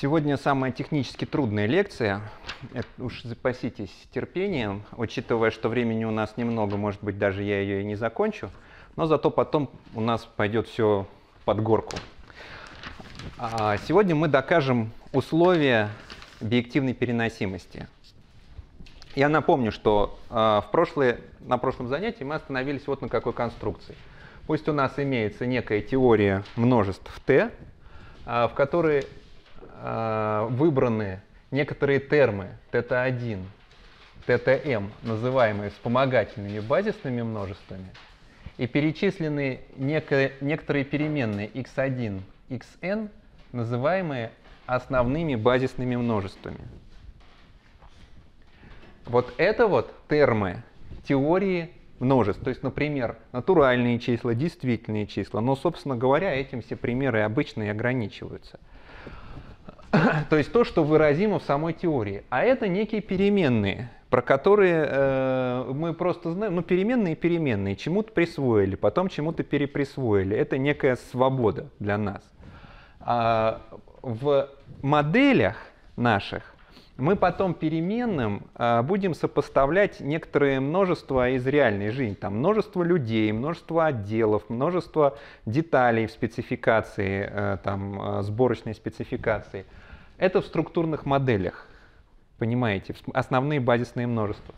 Сегодня самая технически трудная лекция. Это уж запаситесь терпением, учитывая, что времени у нас немного, может быть, даже я ее и не закончу, но зато потом у нас пойдет все под горку. А сегодня мы докажем условия биективной переносимости. Я напомню, что а, в прошлое, на прошлом занятии мы остановились вот на какой конструкции. Пусть у нас имеется некая теория множеств t, а, в которой выбраны некоторые термы θ1, θm, называемые вспомогательными базисными множествами, и перечислены некоторые переменные x1, xn, называемые основными базисными множествами. Вот это вот термы теории множеств. То есть, например, натуральные числа, действительные числа. Но, собственно говоря, этим все примеры обычно и ограничиваются. То есть то, что выразимо в самой теории. А это некие переменные, про которые э, мы просто знаем, ну переменные переменные, чему-то присвоили, потом чему-то переприсвоили. Это некая свобода для нас. А в моделях наших мы потом переменным э, будем сопоставлять некоторые множества из реальной жизни. Там множество людей, множество отделов, множество деталей в спецификации, э, там, э, сборочной спецификации – это в структурных моделях, понимаете, основные базисные множества.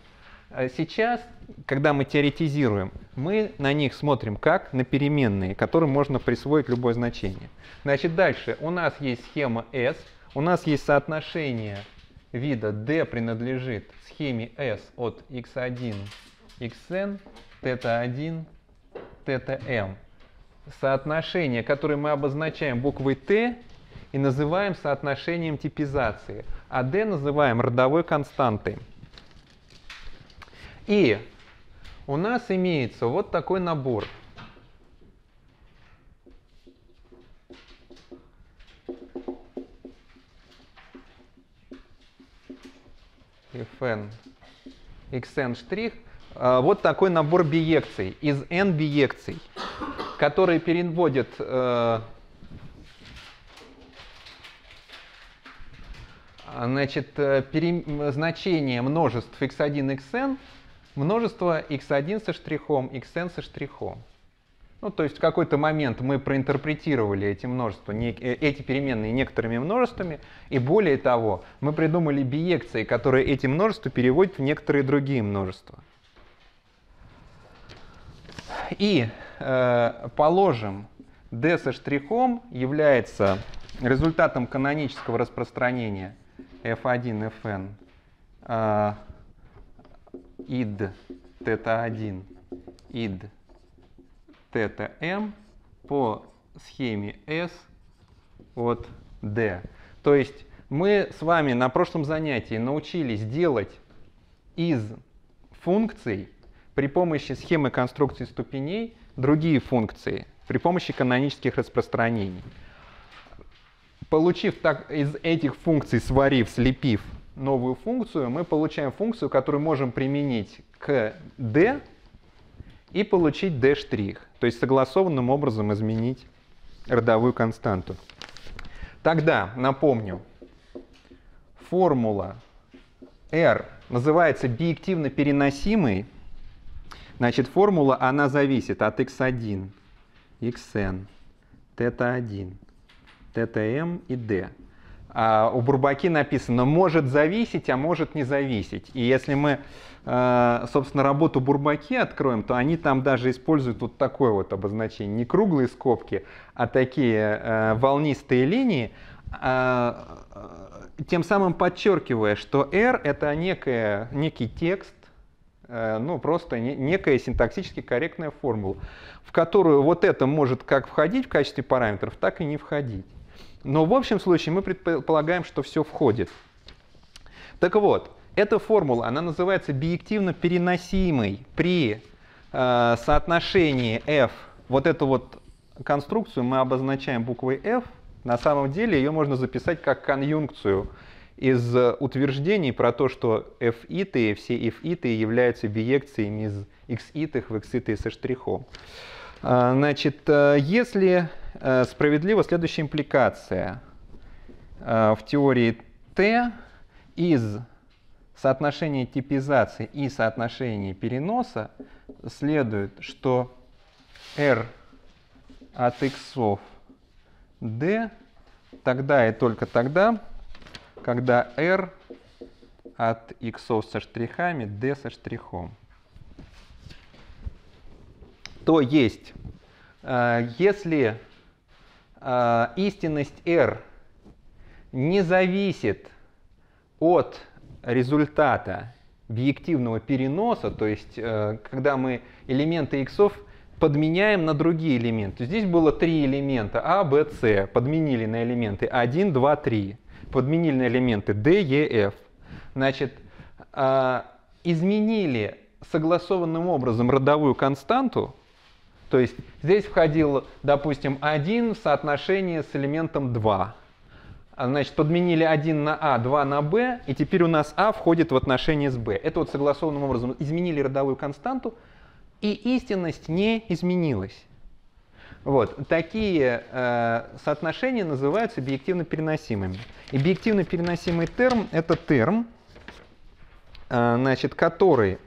А сейчас, когда мы теоретизируем, мы на них смотрим как на переменные, которым можно присвоить любое значение. Значит, дальше у нас есть схема S, у нас есть соотношение вида D принадлежит схеме S от x1, xn, θ1, θm. Соотношение, которое мы обозначаем буквой T, и называем соотношением типизации, а d называем родовой константой. И у нас имеется вот такой набор. Fn xn штрих, а, вот такой набор биекций из n биекций, которые переводят э, значит, э, пере... значение множеств x1, xn, множество x1 со штрихом, xn со штрихом. Ну, то есть в какой-то момент мы проинтерпретировали эти множества, э, эти переменные некоторыми множествами, и более того, мы придумали биекции, которые эти множества переводят в некоторые другие множества. И э, положим, d со штрихом является результатом канонического распространения f1, fn, uh, id θ1, id θm по схеме S от D. То есть мы с вами на прошлом занятии научились делать из функций при помощи схемы конструкции ступеней другие функции при помощи канонических распространений. Получив так, из этих функций, сварив, слепив новую функцию, мы получаем функцию, которую можем применить к d и получить d', то есть согласованным образом изменить родовую константу. Тогда, напомню, формула R называется биективно переносимой. Значит, формула, она зависит от x1, xn, θ1, ТТМ и Д. А у Бурбаки написано «может зависеть, а может не зависеть». И если мы, э, собственно, работу Бурбаки откроем, то они там даже используют вот такое вот обозначение. Не круглые скобки, а такие э, волнистые линии, а, э, тем самым подчеркивая, что R — это некое, некий текст, ну, просто некая синтаксически корректная формула, в которую вот это может как входить в качестве параметров, так и не входить. Но в общем случае мы предполагаем, что все входит. Так вот, эта формула, она называется биективно переносимой при э, соотношении f. Вот эту вот конструкцию мы обозначаем буквой f. На самом деле ее можно записать как конъюнкцию из утверждений про то, что f и все f и являются биекциями из x и в x и со штрихом. А, значит, э, если э, справедлива следующая импликация. в теории Т из соотношения типизации и соотношения переноса следует, что R от x d тогда и только тогда, когда R от x со штрихами, d со штрихом. То есть, э, если э, истинность R не зависит от результата объективного переноса, то есть э, когда мы элементы иксов подменяем на другие элементы. Здесь было три элемента А, Б, С, подменили на элементы 1, 2, 3, подменили на элементы D, E, F. Значит, э, изменили согласованным образом родовую константу, то есть здесь входил, допустим, 1 в соотношении с элементом 2. А, значит, подменили 1 на А, 2 на Б, и теперь у нас А входит в отношение с Б. Это вот согласованным образом изменили родовую константу, и истинность не изменилась. Вот. Такие э, соотношения называются объективно переносимыми. Объективно переносимый терм – это терм, э, значит, который,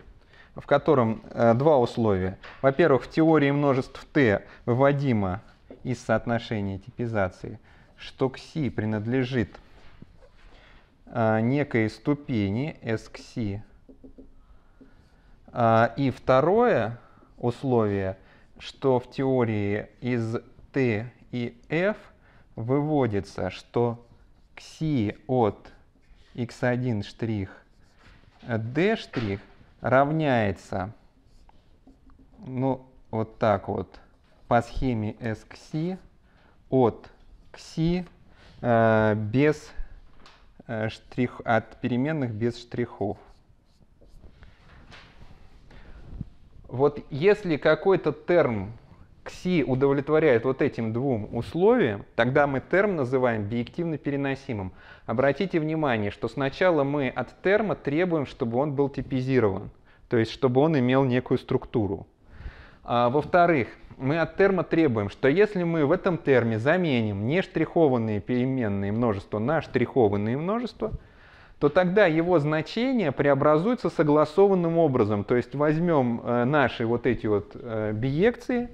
в котором э, два условия. Во-первых, в теории множеств t выводимо из соотношения типизации – что к си принадлежит а, некой ступени S к си. А, и второе условие, что в теории из T и F выводится, что к си от x1 штрих d штрих равняется, ну, вот так вот, по схеме S к си от кси э, без э, штрих, от переменных без штрихов. Вот если какой-то терм кси удовлетворяет вот этим двум условиям, тогда мы терм называем биективно переносимым. Обратите внимание, что сначала мы от терма требуем, чтобы он был типизирован, то есть чтобы он имел некую структуру. А, Во-вторых, мы от терма требуем, что если мы в этом терме заменим не штрихованные переменные множества на штрихованные множества, то тогда его значение преобразуется согласованным образом. То есть возьмем э, наши вот эти вот э, биекции,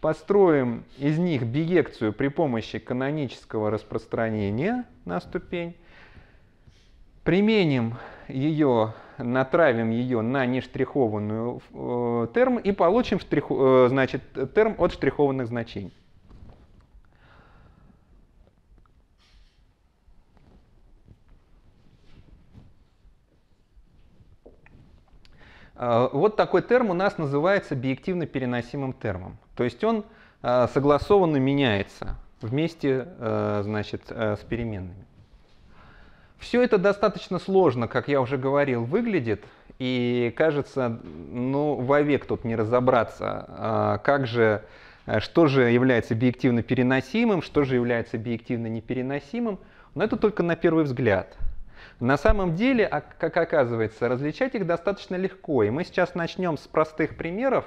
построим из них биекцию при помощи канонического распространения на ступень, применим ее натравим ее на нештрихованную э, терм и получим штрих, э, значит, терм от штрихованных значений. Э, вот такой терм у нас называется биективно переносимым термом. То есть он согласованно меняется вместе значит, с переменными. Все это достаточно сложно, как я уже говорил, выглядит, и кажется, ну, вовек тут не разобраться, как же, э, что же является объективно переносимым, что же является объективно непереносимым, но это только на первый взгляд. На самом деле, а, как оказывается, различать их достаточно легко, и мы сейчас начнем с простых примеров,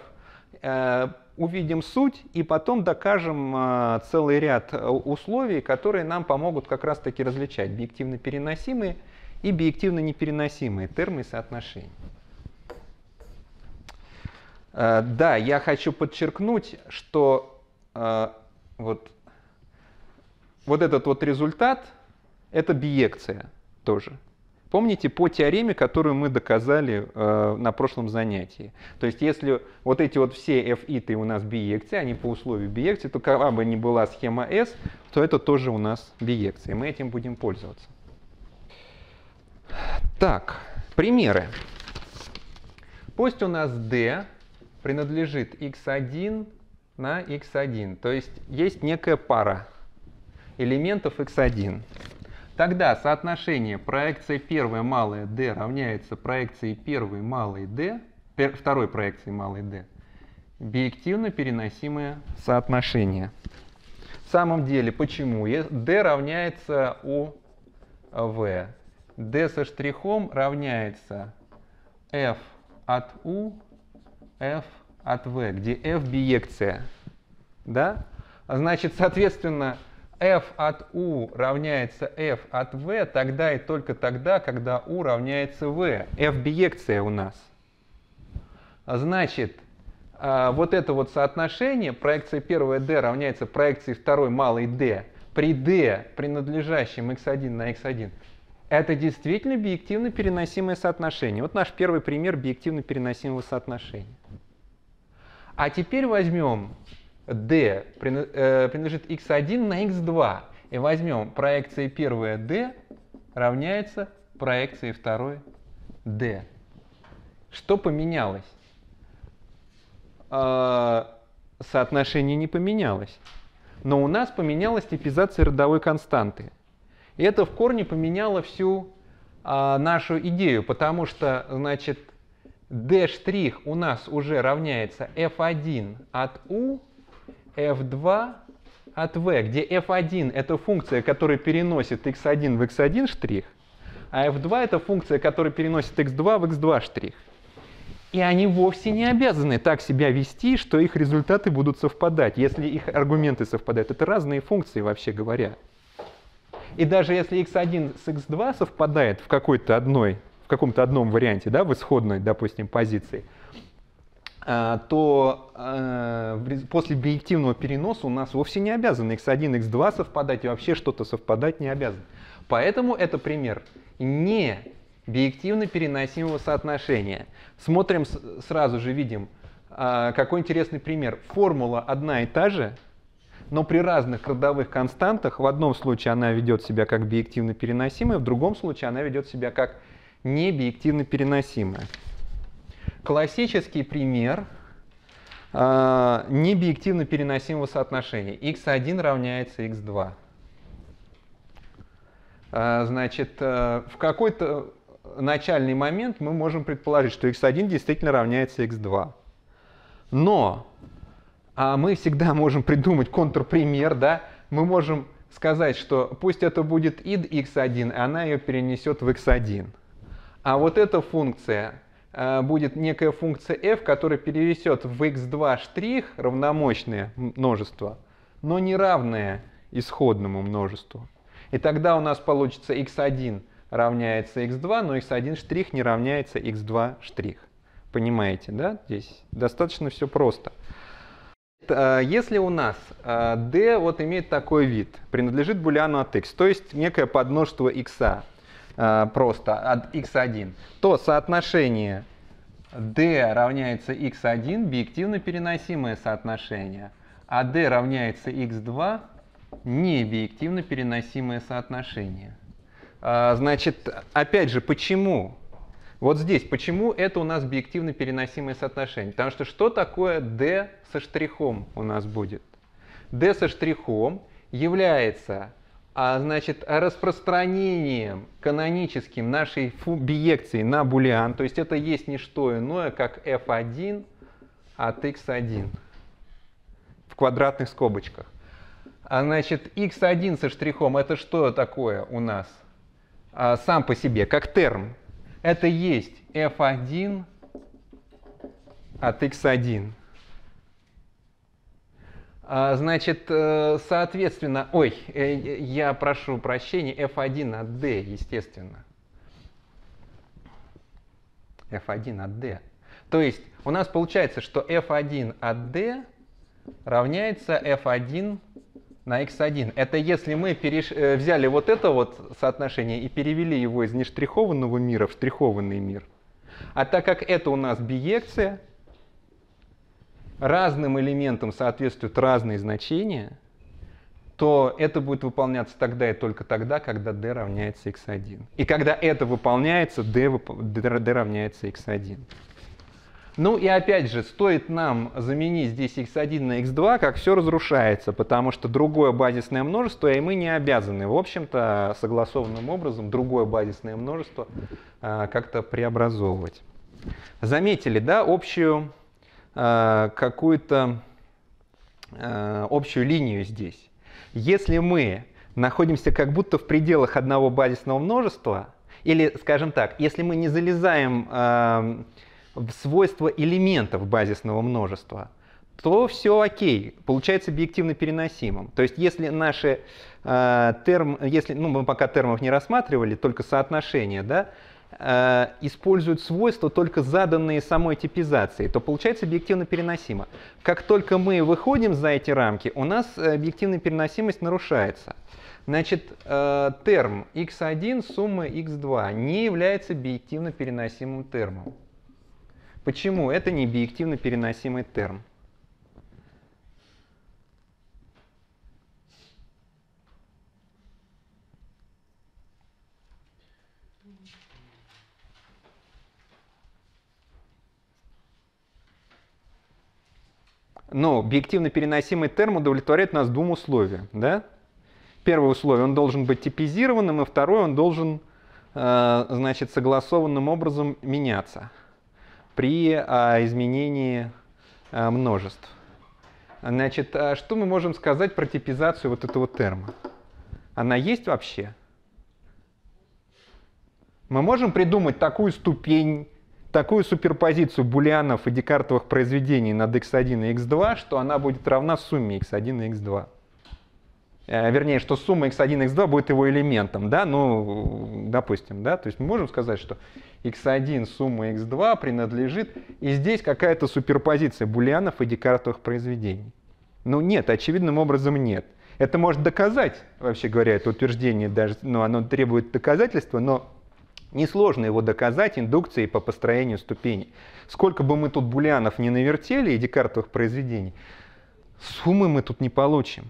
э, увидим суть и потом докажем а, целый ряд э, условий, которые нам помогут как раз-таки различать биективно переносимые и биективно непереносимые термы и соотношения. Э, да, я хочу подчеркнуть, что э, вот, вот этот вот результат – это биекция тоже. Помните по теореме, которую мы доказали э, на прошлом занятии. То есть если вот эти вот все f и у нас биекции, они по условию биекции, то какая бы ни была схема S, то это тоже у нас биекции. Мы этим будем пользоваться. Так, примеры. Пусть у нас D принадлежит x1 на x1. То есть есть некая пара элементов x1. Тогда соотношение проекции первой малой d равняется проекции первой малой d, второй проекции малой d, биективно переносимое соотношение. В самом деле, почему? d равняется у v. d со штрихом равняется f от u, f от v, где f биекция. Да? Значит, соответственно, f от u равняется f от v тогда и только тогда, когда u равняется v. f биекция у нас. Значит, а, вот это вот соотношение, проекция первая d равняется проекции второй малой d, при d, принадлежащем x1 на x1, это действительно биективно переносимое соотношение. Вот наш первый пример биективно переносимого соотношения. А теперь возьмем d э, принадлежит x1 на x2. И возьмем проекция первая d равняется проекции второй d. Что поменялось? А, соотношение не поменялось. Но у нас поменялась типизация родовой константы. И это в корне поменяло всю а, нашу идею, потому что, значит, d' у нас уже равняется f1 от u, f2 от v, где f1 это функция, которая переносит x1 в x1 штрих, а f2 это функция, которая переносит x2 в x2 штрих. И они вовсе не обязаны так себя вести, что их результаты будут совпадать, если их аргументы совпадают. Это разные функции, вообще говоря. И даже если x1 с x2 совпадает в какой-то одной, в каком-то одном варианте, да, в исходной, допустим, позиции, то э, после биективного переноса у нас вовсе не обязаны x1, x2 совпадать и вообще что-то совпадать не обязан. Поэтому это пример не биективно переносимого соотношения. Смотрим, сразу же видим, а, какой интересный пример. Формула одна и та же, но при разных родовых константах в одном случае она ведет себя как биективно переносимая, в другом случае она ведет себя как не биективно переносимая. Классический пример э, небиективно переносимого соотношения. x1 равняется x2. Э, значит, э, в какой-то начальный момент мы можем предположить, что x1 действительно равняется x2. Но а мы всегда можем придумать контрпример, да, мы можем сказать, что пусть это будет id x1, и она ее перенесет в x1. А вот эта функция будет некая функция f, которая перенесет в x2 штрих равномощное множество, но не равное исходному множеству. И тогда у нас получится x1 равняется x2, но x1 штрих не равняется x2 штрих. Понимаете, да? Здесь достаточно все просто. Э, если у нас э, d вот имеет такой вид, принадлежит булиану от x, то есть некое подмножество x э, просто от x1, то соотношение d равняется x1 биективно переносимое соотношение, а d равняется x2 не биективно переносимое соотношение. Значит, опять же, почему? Вот здесь, почему это у нас биективно переносимое соотношение? Потому что что такое d со штрихом у нас будет? d со штрихом является а, значит, распространением каноническим нашей биекции на булиан, то есть это есть не что иное, как f1 от x1 в квадратных скобочках. А значит, x1 со штрихом это что такое у нас? А, сам по себе, как терм это есть f1 от x1. А, значит, э, соответственно, ой, э, я прошу прощения, f1 от d, естественно. f1 от d. То есть у нас получается, что f1 от d равняется f1 на x1. Это если мы переш... Э, взяли вот это вот соотношение и перевели его из нештрихованного мира в штрихованный мир. А так как это у нас биекция, разным элементам соответствуют разные значения, то это будет выполняться тогда и только тогда, когда d равняется x1. И когда это выполняется, d, d равняется x1. Ну и опять же, стоит нам заменить здесь x1 на x2, как все разрушается, потому что другое базисное множество, и мы не обязаны, в общем-то, согласованным образом другое базисное множество э, как-то преобразовывать. Заметили, да, общую э, какую-то э, общую линию здесь. Если мы находимся как будто в пределах одного базисного множества, или, скажем так, если мы не залезаем в свойства элементов базисного множества, то все окей, получается объективно переносимым. То есть если наши э, терм, если, ну мы пока термов не рассматривали, только соотношения, да, э, используют свойства только заданные самой типизацией, то получается объективно переносимо. Как только мы выходим за эти рамки, у нас объективная переносимость нарушается. Значит, э, терм x1 суммы x2 не является объективно переносимым термом. Почему? Это не объективно переносимый терм. Но объективно переносимый терм удовлетворяет нас двум условиям. Да? Первое условие, он должен быть типизированным, и второе, он должен э, значит, согласованным образом меняться при э, изменении э, множеств. Значит, а что мы можем сказать про типизацию вот этого терма? Она есть вообще? Мы можем придумать такую ступень такую суперпозицию булианов и декартовых произведений над x1 и x2, что она будет равна сумме x1 и x2. Э, вернее, что сумма x1 и x2 будет его элементом, да, ну, допустим, да, то есть мы можем сказать, что x1 сумма x2 принадлежит, и здесь какая-то суперпозиция булианов и декартовых произведений. Ну нет, очевидным образом нет. Это может доказать, вообще говоря, это утверждение даже, ну, оно требует доказательства, но Несложно его доказать индукцией по построению ступеней. Сколько бы мы тут булианов не навертели и декартовых произведений, суммы мы тут не получим.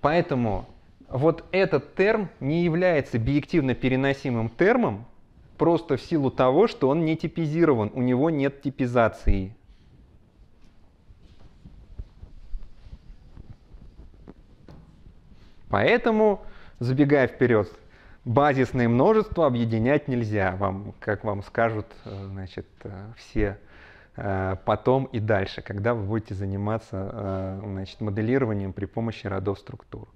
Поэтому вот этот терм не является объективно переносимым термом просто в силу того, что он не типизирован, у него нет типизации. Поэтому, забегая вперед, базисное множество объединять нельзя, вам, как вам скажут э, значит, э, все э, потом и дальше, когда вы будете заниматься значит, моделированием при помощи родов структур.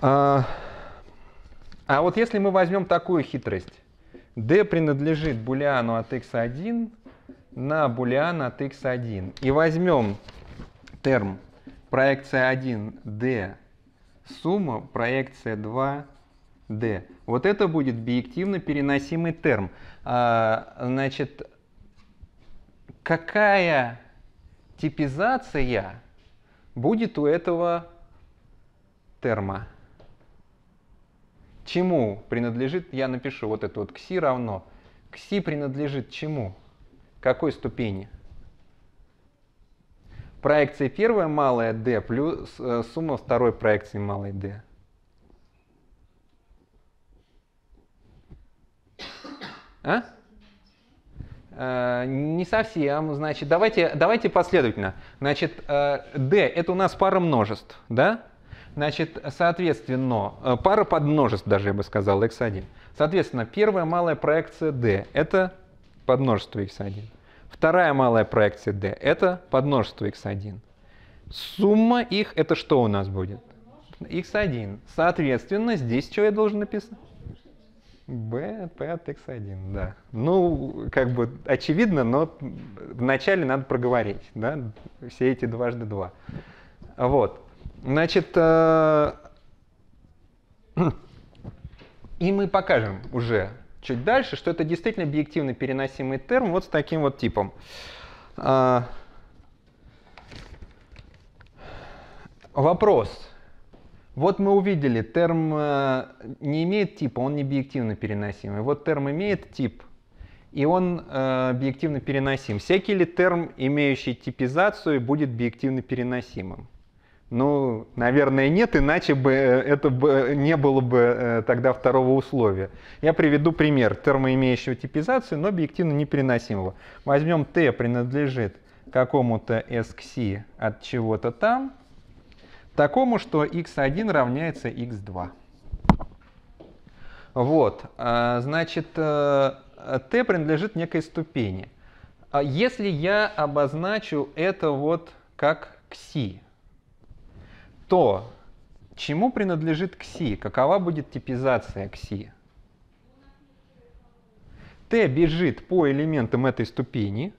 А, а вот если мы возьмем такую хитрость, d принадлежит булиану от x1 на булиан от x1, и возьмем терм проекция 1 d сумма проекция 2D. Вот это будет биективно переносимый терм. А, значит, какая типизация будет у этого терма? Чему принадлежит, я напишу вот это вот кси равно. Кси принадлежит чему? Какой ступени? проекция первая малая d плюс э, сумма второй проекции малой d. А? Э, не совсем. Значит, давайте, давайте последовательно. Значит, э, d это у нас пара множеств, да? Значит, соответственно, э, пара подмножеств даже, я бы сказал, x1. Соответственно, первая малая проекция d это подмножество x1. Вторая малая проекция D – это подмножество x1. Сумма их – это что у нас будет? x1. Соответственно, здесь что я должен написать? B p от x1, да. Ну, как бы очевидно, но вначале надо проговорить, да, все эти дважды два. Вот. Значит, э, и мы покажем уже чуть дальше, что это действительно объективно переносимый терм вот с таким вот типом. А, вопрос. Вот мы увидели, терм э, не имеет типа, он не объективно переносимый. Вот терм имеет тип, и он э, объективно переносим. Всякий ли терм, имеющий типизацию, будет объективно переносимым? Ну, наверное, нет, иначе бы э, это бы не было бы э, тогда второго условия. Я приведу пример термоимеющего типизации, но объективно непереносимого. Возьмем t принадлежит какому-то xc от чего-то там, такому, что x1 равняется x2. Вот, а, значит, э, t принадлежит некой ступени. А если я обозначу это вот как xi, то чему принадлежит кси? Какова будет типизация кси? Т бежит по элементам этой ступени,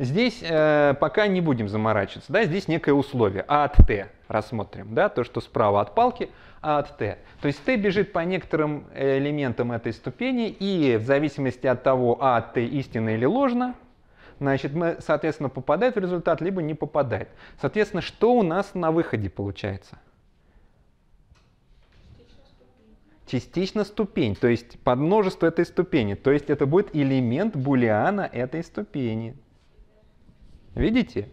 здесь э, пока не будем заморачиваться. Да, здесь некое условие А от Т рассмотрим. Да, то, что справа от палки, А от Т. То есть Т бежит по некоторым элементам этой ступени, и в зависимости от того, А от Т истинно или ложно, значит, мы, соответственно, попадает в результат, либо не попадает. Соответственно, что у нас на выходе получается? частично ступень, то есть подмножество этой ступени. То есть это будет элемент булиана этой ступени. Видите?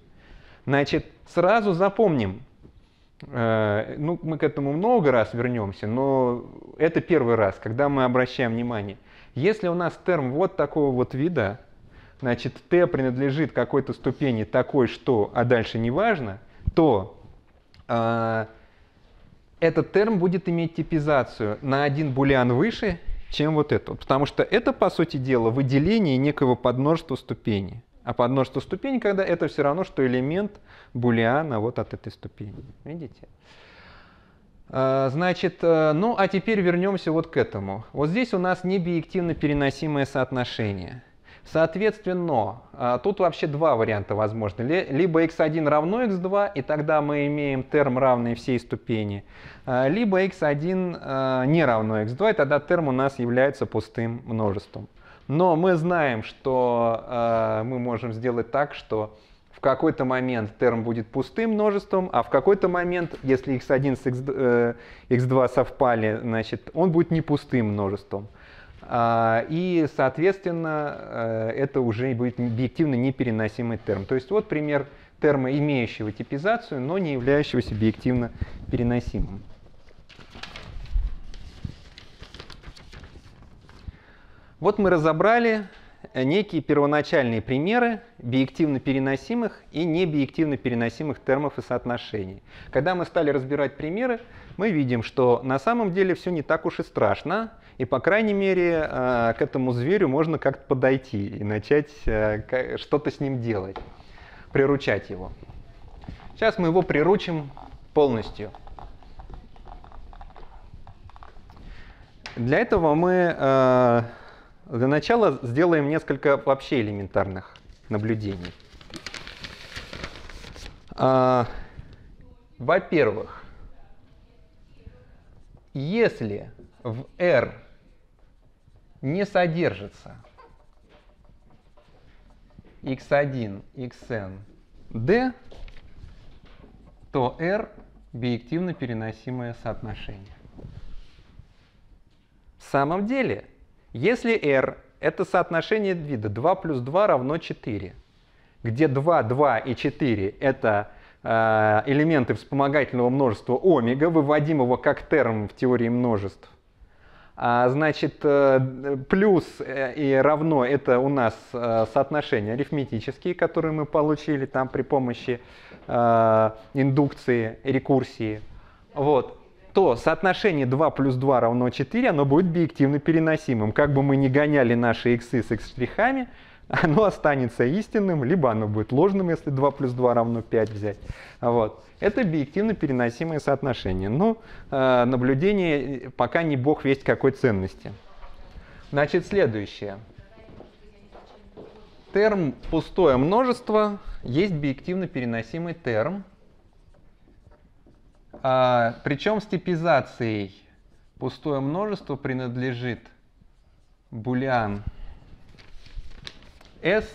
Значит, сразу запомним, э, ну, мы к этому много раз вернемся, но это первый раз, когда мы обращаем внимание. Если у нас терм вот такого вот вида, значит, t принадлежит какой-то ступени такой, что, а дальше не важно, то э, этот терм будет иметь типизацию на один булиан выше, чем вот это. Потому что это, по сути дела, выделение некого подмножества ступени. А подмножество ступени, когда это все равно, что элемент булиана вот от этой ступени. Видите? А, значит, э, ну а теперь вернемся вот к этому. Вот здесь у нас не биективно переносимое соотношение. Соответственно, а, тут вообще два варианта возможны. Либо x1 равно x2, и тогда мы имеем терм равный всей ступени, а, либо x1 а, не равно x2, и тогда терм у нас является пустым множеством. Но мы знаем, что мы можем сделать так, что в какой-то момент терм будет пустым множеством, а в какой-то момент, если x1 с x2 э, совпали, значит, он будет не пустым множеством. А, и, соответственно, э, это уже будет объективно непереносимый терм. То есть вот пример терма, имеющего типизацию, но не являющегося объективно переносимым. Вот мы разобрали некие первоначальные примеры биективно переносимых и не биективно переносимых термов и соотношений. Когда мы стали разбирать примеры, мы видим, что на самом деле все не так уж и страшно, и, по крайней мере, э, к этому зверю можно как-то подойти и начать э, что-то с ним делать, приручать его. Сейчас мы его приручим полностью. Для этого мы э, для начала сделаем несколько вообще элементарных наблюдений. Во-первых, если в R не содержится x1, xn, d, то R биективно переносимое соотношение. В самом деле, если R это соотношение вида 2 плюс 2 равно 4, где 2, 2 и 4 это э, элементы вспомогательного множества омега, выводимого как терм в теории множеств, а, значит, э, плюс э, и равно это у нас э, соотношения арифметические, которые мы получили там при помощи индукции, рекурсии. Вот. То соотношение 2 плюс 2 равно 4, оно будет биективно переносимым. Как бы мы ни гоняли наши x с x штрихами, оно останется истинным, либо оно будет ложным, если 2 плюс 2 равно 5 взять. Вот. Это объективно переносимые соотношения. Но э, наблюдение пока не бог весть какой ценности. Значит, следующее. Терм пустое множество есть биективно переносимый терм. А, причем с типизацией пустое множество принадлежит булиан S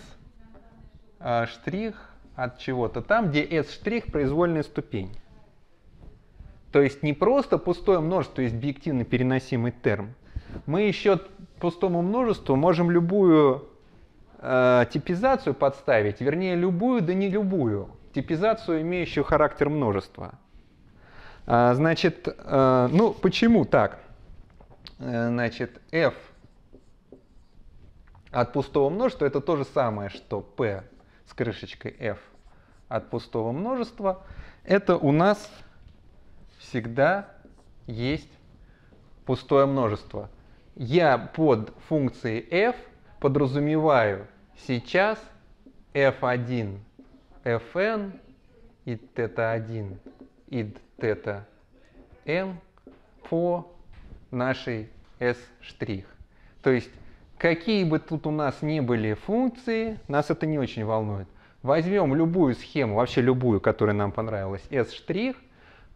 а, штрих от чего-то там, где S' штрих произвольная ступень. То есть не просто пустое множество есть объективно переносимый терм. Мы еще пустому множеству можем любую э, типизацию подставить, вернее любую, да не любую, типизацию, имеющую характер множества. А, значит, э, ну почему так? Э, значит, f от пустого множества это то же самое, что p с крышечкой f от пустого множества, это у нас всегда есть пустое множество. Я под функцией f подразумеваю сейчас f1, fn и θ1 и θm по нашей s'. То есть Какие бы тут у нас ни были функции, нас это не очень волнует. возьмем любую схему, вообще любую, которая нам понравилась, S',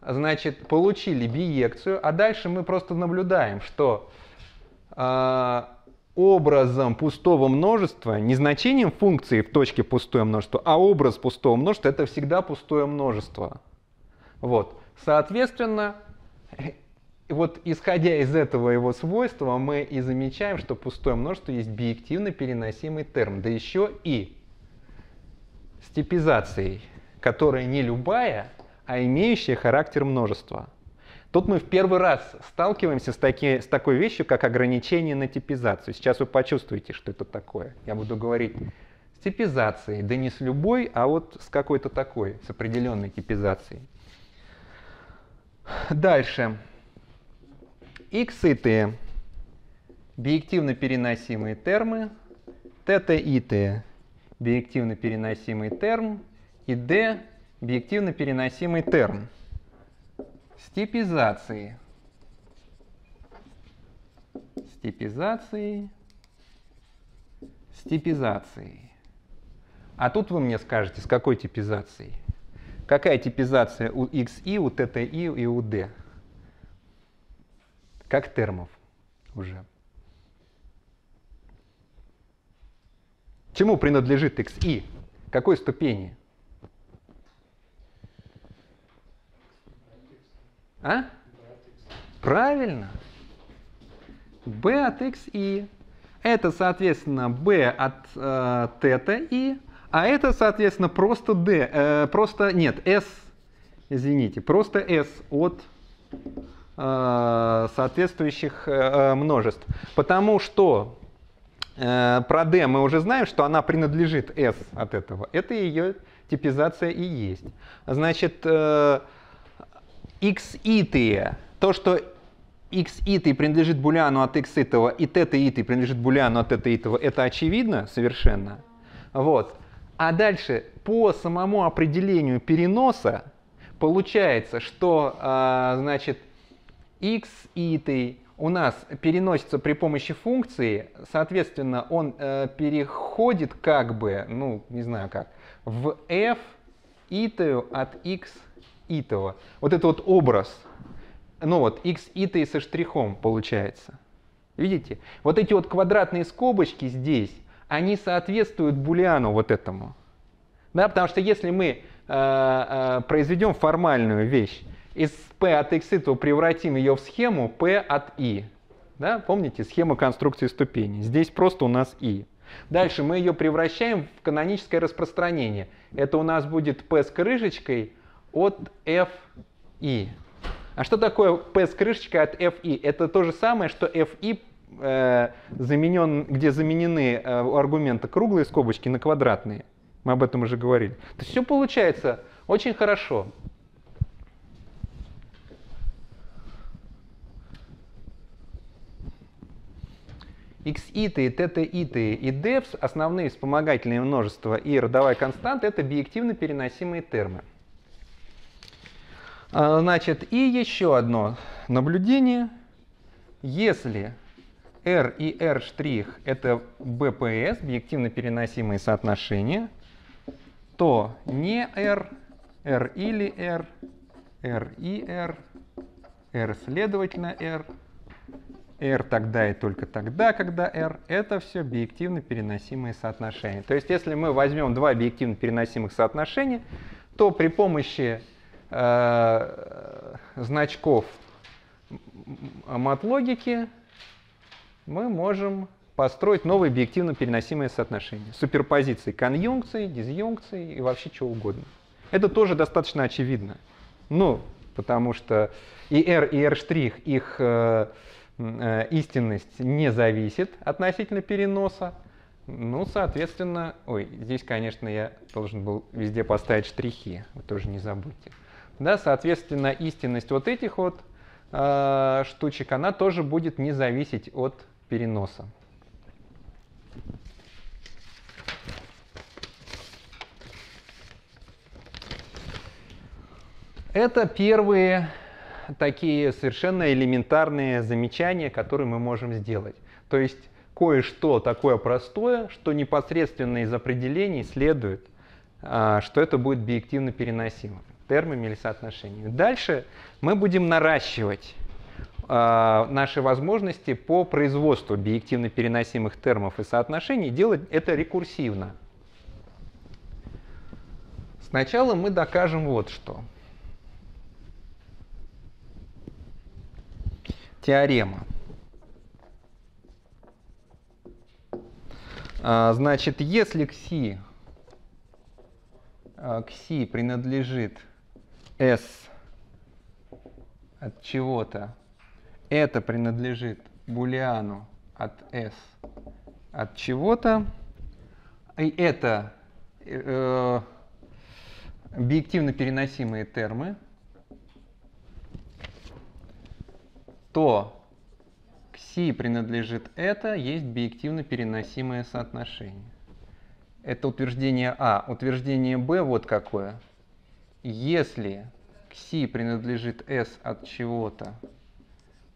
значит, получили биекцию, а дальше мы просто наблюдаем, что э, образом пустого множества, не значением функции в точке пустое множество, а образ пустого множества это всегда пустое множество. Вот. Соответственно, вот исходя из этого его свойства, мы и замечаем, что пустое множество есть биективно переносимый терм, да еще и с типизацией, которая не любая, а имеющая характер множества. Тут мы в первый раз сталкиваемся с, таки, с такой вещью, как ограничение на типизацию. Сейчас вы почувствуете, что это такое. Я буду говорить с типизацией, да не с любой, а вот с какой-то такой, с определенной типизацией. Дальше. X и t биективно переносимые термы, θ и t биективно переносимый терм и d биективно переносимый терм с типизацией. С. А тут вы мне скажете, с какой типизацией? Какая типизация у XI, у TTI и у D? Как термов уже. Чему принадлежит XI? Какой ступени? А? Правильно. B от XI. Это, соответственно, B от э, θ и а это, соответственно, просто D, э, просто, нет, S, извините, просто S от э, соответствующих э, множеств. Потому что э, про D мы уже знаем, что она принадлежит S от этого. Это ее типизация и есть. Значит, э, x-итые, то, что x-итый принадлежит буляну от x-итого и θ-итый принадлежит буляну от θ-итого, это очевидно совершенно. Вот. А дальше по самому определению переноса получается, что а, значит x итый у нас переносится при помощи функции, соответственно, он э, переходит как бы, ну, не знаю как, в f итую от x итого. Вот это вот образ, ну вот, x итый со штрихом получается. Видите? Вот эти вот квадратные скобочки здесь, они соответствуют булиану вот этому. Да, потому что если мы э, э, произведем формальную вещь, из p от x то превратим ее в схему p от i. Да, помните, схема конструкции ступеней. Здесь просто у нас i. Дальше мы ее превращаем в каноническое распространение. Это у нас будет p с крышечкой от f i. А что такое p с крышечкой от f i? Это то же самое, что f i э, заменен, где заменены э, аргументы круглые скобочки на квадратные. Мы об этом уже говорили. То есть все получается очень хорошо. xi-ты, tt-и-ты и devs, основные вспомогательные множества и родовая константа, это биективно переносимые термы. А, значит, и еще одно наблюдение. Если R и R' это BPS, объективно переносимые соотношения, то не R, R или R, R и R, R следовательно R, R тогда и только тогда, когда R, это все объективно переносимые соотношения. То есть если мы возьмем два объективно переносимых соотношения, то при помощи э, значков матлогики мы можем построить новые объективно переносимые соотношения. Суперпозиции конъюнкции, дизъюнкции и вообще чего угодно. Это тоже достаточно очевидно. Ну, потому что и R, и R', их э, э, истинность не зависит относительно переноса. Ну, соответственно, ой, здесь, конечно, я должен был везде поставить штрихи, вы тоже не забудьте. Да, соответственно, истинность вот этих вот э, штучек, она тоже будет не зависеть от переноса. Это первые такие совершенно элементарные замечания, которые мы можем сделать. То есть кое-что такое простое, что непосредственно из определений следует а, что это будет биективно переносимо термами или соотношениями. Дальше мы будем наращивать наши возможности по производству биективно переносимых термов и соотношений, делать это рекурсивно. Сначала мы докажем вот что. Теорема. А, значит, если к си, к си принадлежит S от чего-то, это принадлежит булиану от S от чего-то, и это э, биективно переносимые термы, то к си принадлежит это, есть биективно переносимое соотношение. Это утверждение А. Утверждение Б вот какое – если к си принадлежит s от чего-то,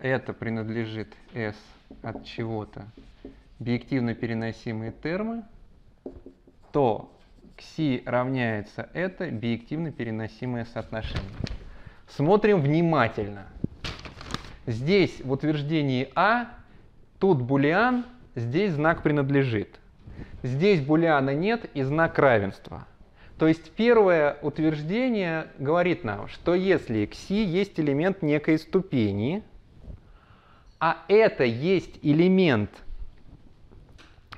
это принадлежит s от чего-то, биективно переносимые термы, то к си равняется это биективно переносимое соотношение. Смотрим внимательно. Здесь в утверждении А, тут булиан, здесь знак принадлежит. Здесь булиана нет и знак равенства. То есть первое утверждение говорит нам, что если к си есть элемент некой ступени, а это есть элемент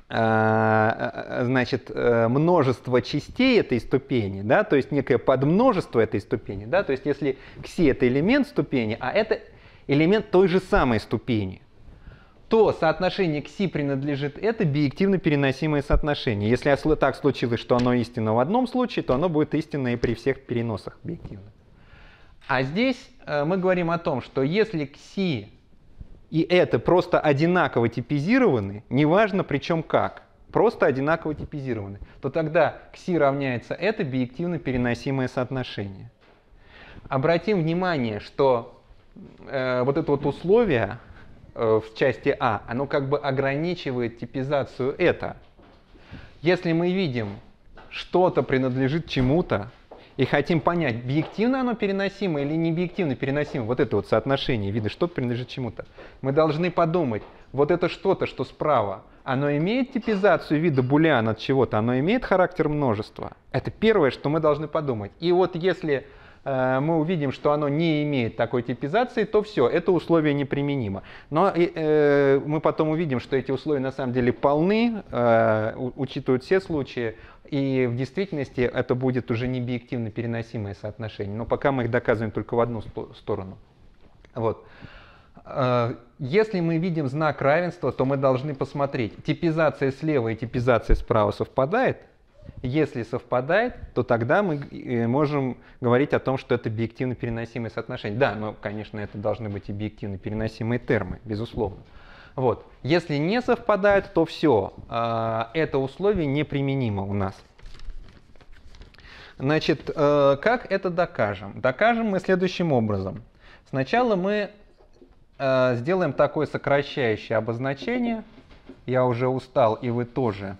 э, значит, э, множество частей этой ступени, да, то есть некое подмножество этой ступени, да, то есть если кси это элемент ступени, а это элемент той же самой ступени, то соотношение к си принадлежит это биективно переносимое соотношение. Если так случилось, что оно истинно в одном случае, то оно будет истинно и при всех переносах биективно. А здесь э, мы говорим о том, что если к си и это просто одинаково типизированы, неважно причем как, просто одинаково типизированы, то тогда к си равняется это биективно переносимое соотношение. Обратим внимание, что э, вот это вот условие, Э, в части А, оно как бы ограничивает типизацию это. Если мы видим, что-то принадлежит чему-то, и хотим понять, объективно оно переносимо или не объективно переносимо, вот это вот соотношение вида, что-то принадлежит чему-то, мы должны подумать, вот это что-то, что справа, оно имеет типизацию вида булян от чего-то, оно имеет характер множества. Это первое, что мы должны подумать. И вот если мы увидим, что оно не имеет такой типизации, то все, это условие неприменимо. Но э, мы потом увидим, что эти условия на самом деле полны, э, учитывают все случаи, и в действительности это будет уже не объективно переносимое соотношение. Но пока мы их доказываем только в одну сторону. Вот. Если мы видим знак равенства, то мы должны посмотреть, типизация слева и типизация справа совпадает – если совпадает, то тогда мы э, можем говорить о том, что это объективно переносимые соотношения. Да, но, конечно, это должны быть объективно переносимые термы, безусловно. Вот. Если не совпадает, то все, а, это условие неприменимо у нас. Значит, э, как это докажем? Докажем мы следующим образом. Сначала мы э, сделаем такое сокращающее обозначение. Я уже устал, и вы тоже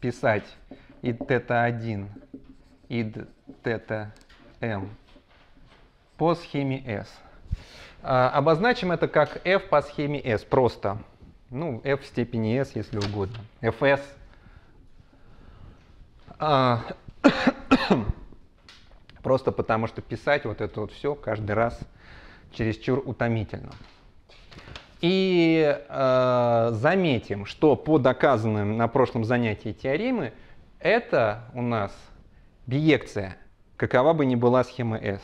писать и θ1, и θm по схеме S. А, обозначим это как f по схеме S, просто. Ну, f в степени s, если угодно. fs. А, просто потому что писать вот это вот все каждый раз чересчур утомительно. И э, заметим, что по доказанным на прошлом занятии теоремы это у нас биекция, какова бы ни была схема S.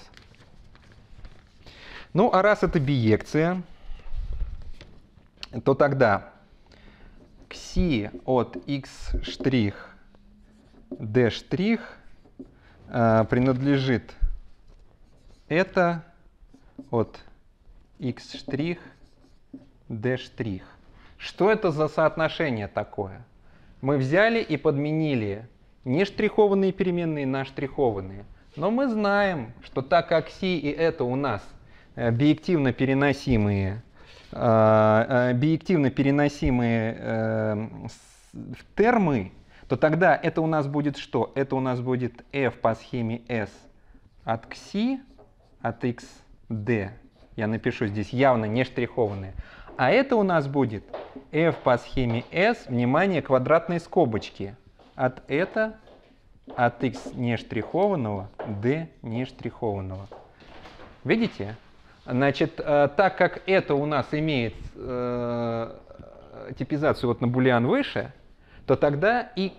Ну, а раз это биекция, то тогда кси от x' d' э, принадлежит это от x' d'. Что это за соотношение такое? мы взяли и подменили не штрихованные переменные на штрихованные. Но мы знаем, что так как си и это у нас э, биективно переносимые, э, э, биективно переносимые термы, то тогда это у нас будет что? Это у нас будет f по схеме s от xi от x d. Я напишу здесь явно не штрихованные. А это у нас будет f по схеме s, внимание, квадратные скобочки. От это, от x не штрихованного, d не штрихованного. Видите? Значит, э, так как это у нас имеет э, типизацию вот на булиан выше, то тогда и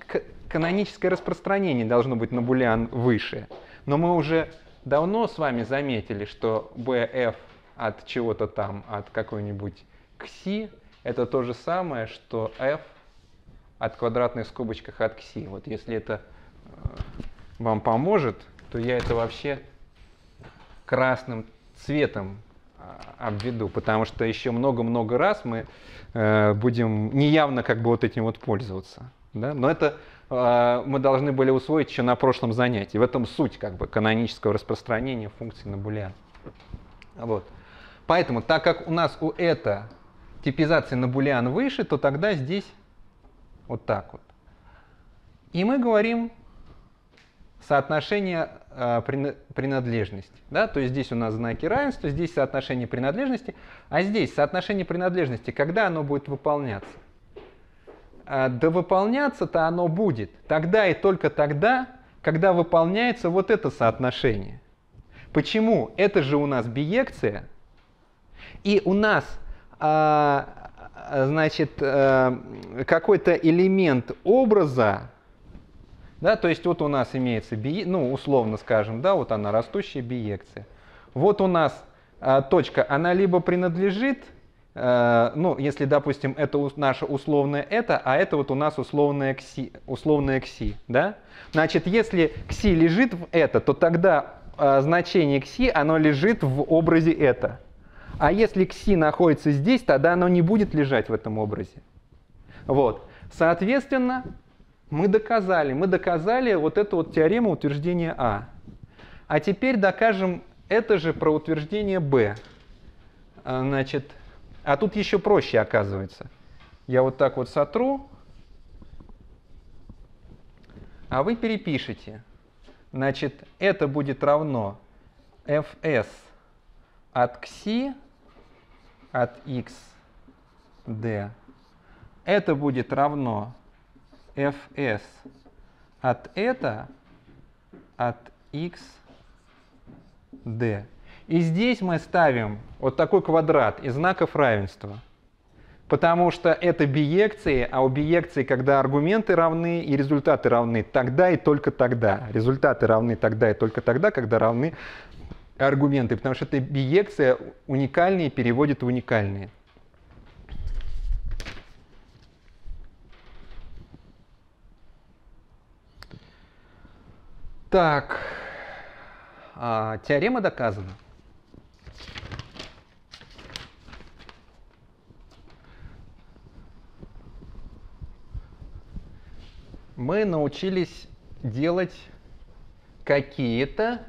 каноническое распространение должно быть на булиан выше. Но мы уже давно с вами заметили, что bf от чего-то там, от какой-нибудь кси, это то же самое, что f от квадратных скобочках от кси. Вот если это э, вам поможет, то я это вообще красным цветом а, обведу, потому что еще много-много раз мы э, будем неявно как бы вот этим вот пользоваться. Да? Но это э, мы должны были усвоить еще на прошлом занятии. В этом суть как бы канонического распространения функции на булиан. Вот. Поэтому, так как у нас у это типизация на булиан выше, то тогда здесь вот так вот. И мы говорим соотношение э, принадлежности. Да? То есть здесь у нас знаки равенства, здесь соотношение принадлежности, а здесь соотношение принадлежности, когда оно будет выполняться? А, да выполняться-то оно будет тогда и только тогда, когда выполняется вот это соотношение. Почему? Это же у нас биекция, и у нас а, значит, а, какой-то элемент образа, да, то есть вот у нас имеется, ну, условно скажем, да, вот она растущая биекция. Вот у нас а, точка, она либо принадлежит, ну, если, допустим, это наше условное это, а это вот у нас условное кси, условное кси, да? Значит, если кси лежит в это, то тогда значение кси, оно лежит в образе это. А если кси находится здесь, тогда оно не будет лежать в этом образе. Вот. Соответственно, мы доказали, мы доказали вот эту вот теорему утверждения А. А теперь докажем это же про утверждение Б. А, значит, а тут еще проще оказывается. Я вот так вот сотру, а вы перепишите. Значит, это будет равно fs от кси от x d. Это будет равно fs от это от x d. И здесь мы ставим вот такой квадрат из знаков равенства. Потому что это биекции, а у биекции, когда аргументы равны и результаты равны, тогда и только тогда. Результаты равны тогда и только тогда, когда равны аргументы, потому что это биекция уникальные переводит в уникальные. Так, а, теорема доказана. Мы научились делать какие-то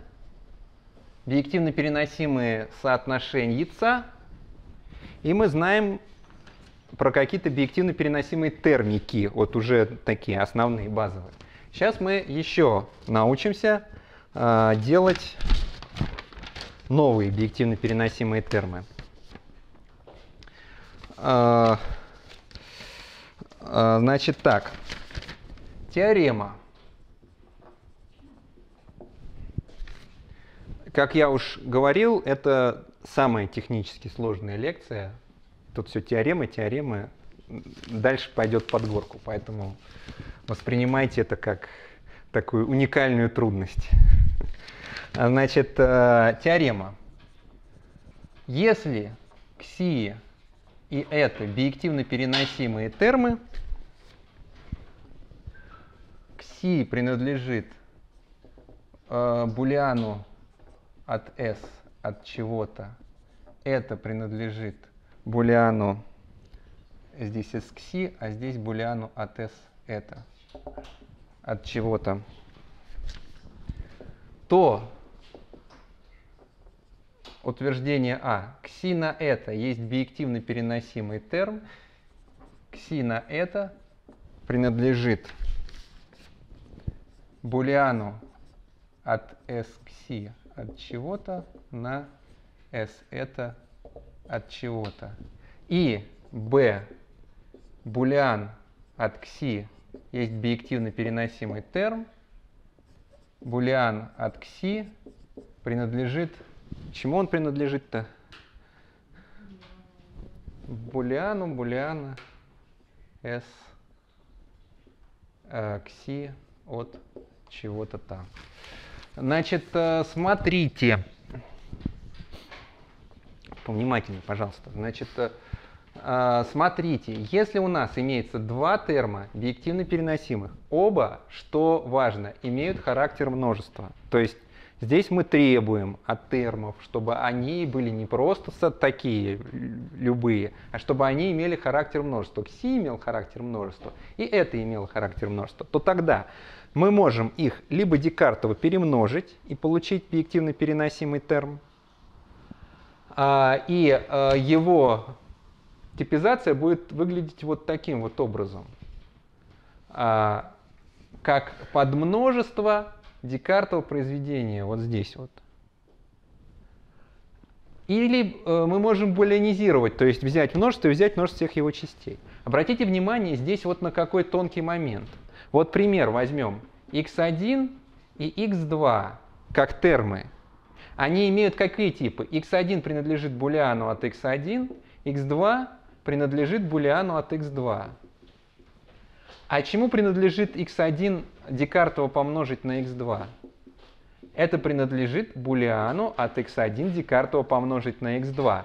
объективно переносимые соотношения яйца, и мы знаем про какие-то объективно переносимые термики, вот уже такие основные, базовые. Сейчас мы еще научимся э, делать новые объективно переносимые термы. Э, э, значит так, теорема Как я уж говорил, это самая технически сложная лекция. Тут все теоремы, теоремы. Дальше пойдет под горку, поэтому воспринимайте это как такую уникальную трудность. Значит, э, теорема. Если кси и это биективно переносимые термы, кси принадлежит э, булиану от S от чего-то, это принадлежит булиану здесь S кси, а здесь булиану от S это от чего-то, то утверждение А. Кси на это есть биективно переносимый терм. Кси на это принадлежит булиану от S к C от чего-то на S это от чего-то. И B булиан от кси есть биективно переносимый терм. Булиан от кси принадлежит... Чему он принадлежит-то? Булиану, булиана, s э, кси от чего-то там. Значит, э, смотрите. Повнимательнее, пожалуйста. Значит, э, э, смотрите, если у нас имеется два терма объективно переносимых, оба, что важно, имеют характер множества. То есть здесь мы требуем от термов, чтобы они были не просто такие любые, а чтобы они имели характер множества. Кси имел характер множества, и это имело характер множества. То тогда мы можем их либо Декартово перемножить и получить объективно переносимый терм, а, и а, его типизация будет выглядеть вот таким вот образом. А, как подмножество Декартова произведения, вот здесь вот. Или э, мы можем булианизировать, то есть взять множество и взять множество всех его частей. Обратите внимание здесь вот на какой тонкий момент. Вот пример возьмем. x1 и x2 как термы они имеют какие типы? x1 принадлежит булиану от x1, x2 принадлежит булиану от x2. А чему принадлежит x1 Декартова помножить на x2? Это принадлежит булиану от x1 Декартова помножить на x2.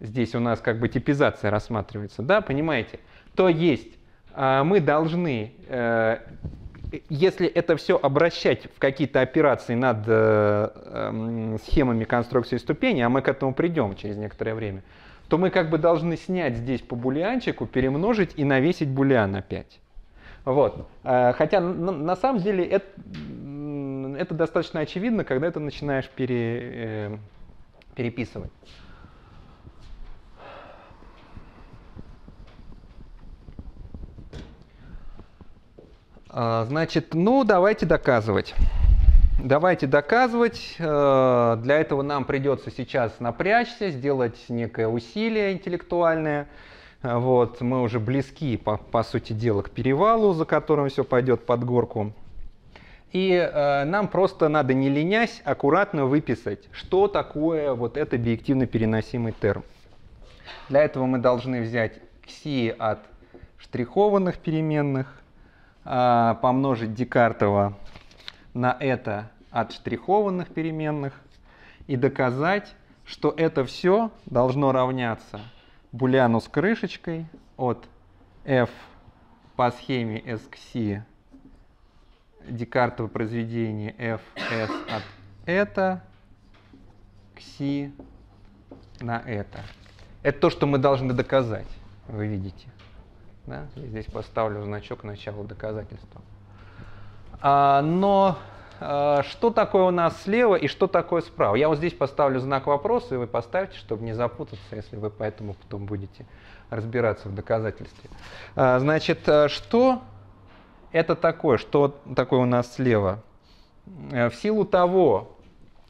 Здесь у нас как бы типизация рассматривается, да, понимаете? То есть мы должны э, если это все обращать в какие-то операции над э, э, схемами конструкции ступени, а мы к этому придем через некоторое время, то мы как бы должны снять здесь по булианчику, перемножить и навесить булиан опять. Вот. Э, хотя на, самом деле это, это достаточно очевидно, когда это начинаешь пере, переписывать. Значит, ну давайте доказывать. Давайте доказывать. Э, для этого нам придется сейчас напрячься, сделать некое усилие интеллектуальное. Э, вот, мы уже близки, по, по сути дела, к перевалу, за которым все пойдет под горку. И э, нам просто надо, не ленясь, аккуратно выписать, что такое вот это объективно переносимый терм. Для этого мы должны взять кси от штрихованных переменных, а, помножить Декартова на это от штрихованных переменных и доказать, что это все должно равняться буляну с крышечкой от f по схеме s к c Декартово произведение f s от это к c на это. Это то, что мы должны доказать, вы видите. Да? Я здесь поставлю значок начала доказательства. А, но а, что такое у нас слева и что такое справа? Я вот здесь поставлю знак вопроса, и вы поставьте, чтобы не запутаться, если вы поэтому потом будете разбираться в доказательстве. А, значит, а, что это такое? Что такое у нас слева? А, в силу того,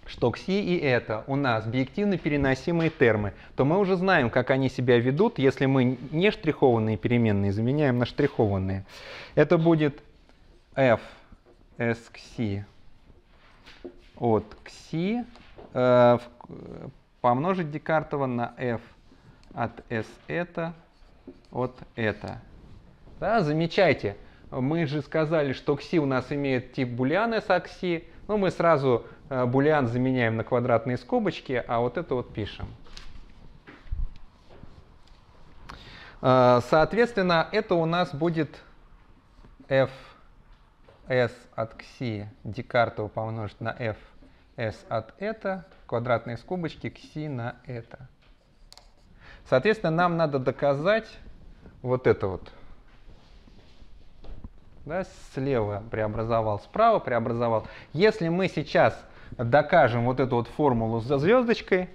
что кси и это у нас объективно переносимые термы, то мы уже знаем, как они себя ведут, если мы не штрихованные переменные заменяем на штрихованные. Это будет f s кси от кси э, помножить Декартова на f от s это от это. Да, замечайте, мы же сказали, что кси у нас имеет тип булиан s от кси, но мы сразу булиан заменяем на квадратные скобочки, а вот это вот пишем. Э, соответственно, это у нас будет f s от кси Декартова помножить на f s от это, квадратные скобочки кси на это. Соответственно, нам надо доказать вот это вот. Да, слева преобразовал, справа преобразовал. Если мы сейчас докажем вот эту вот формулу за звездочкой,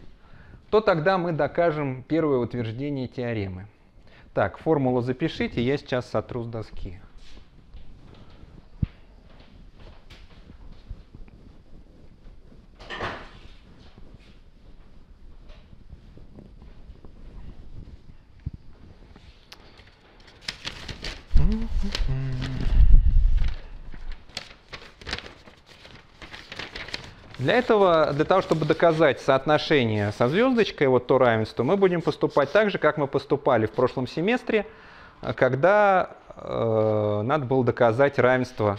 то тогда мы докажем первое утверждение теоремы. Так, формулу запишите, я сейчас сотру с доски. Mm-hmm. Для этого, для того, чтобы доказать соотношение со звездочкой, вот то равенство, мы будем поступать так же, как мы поступали в прошлом семестре, когда э, надо было доказать равенство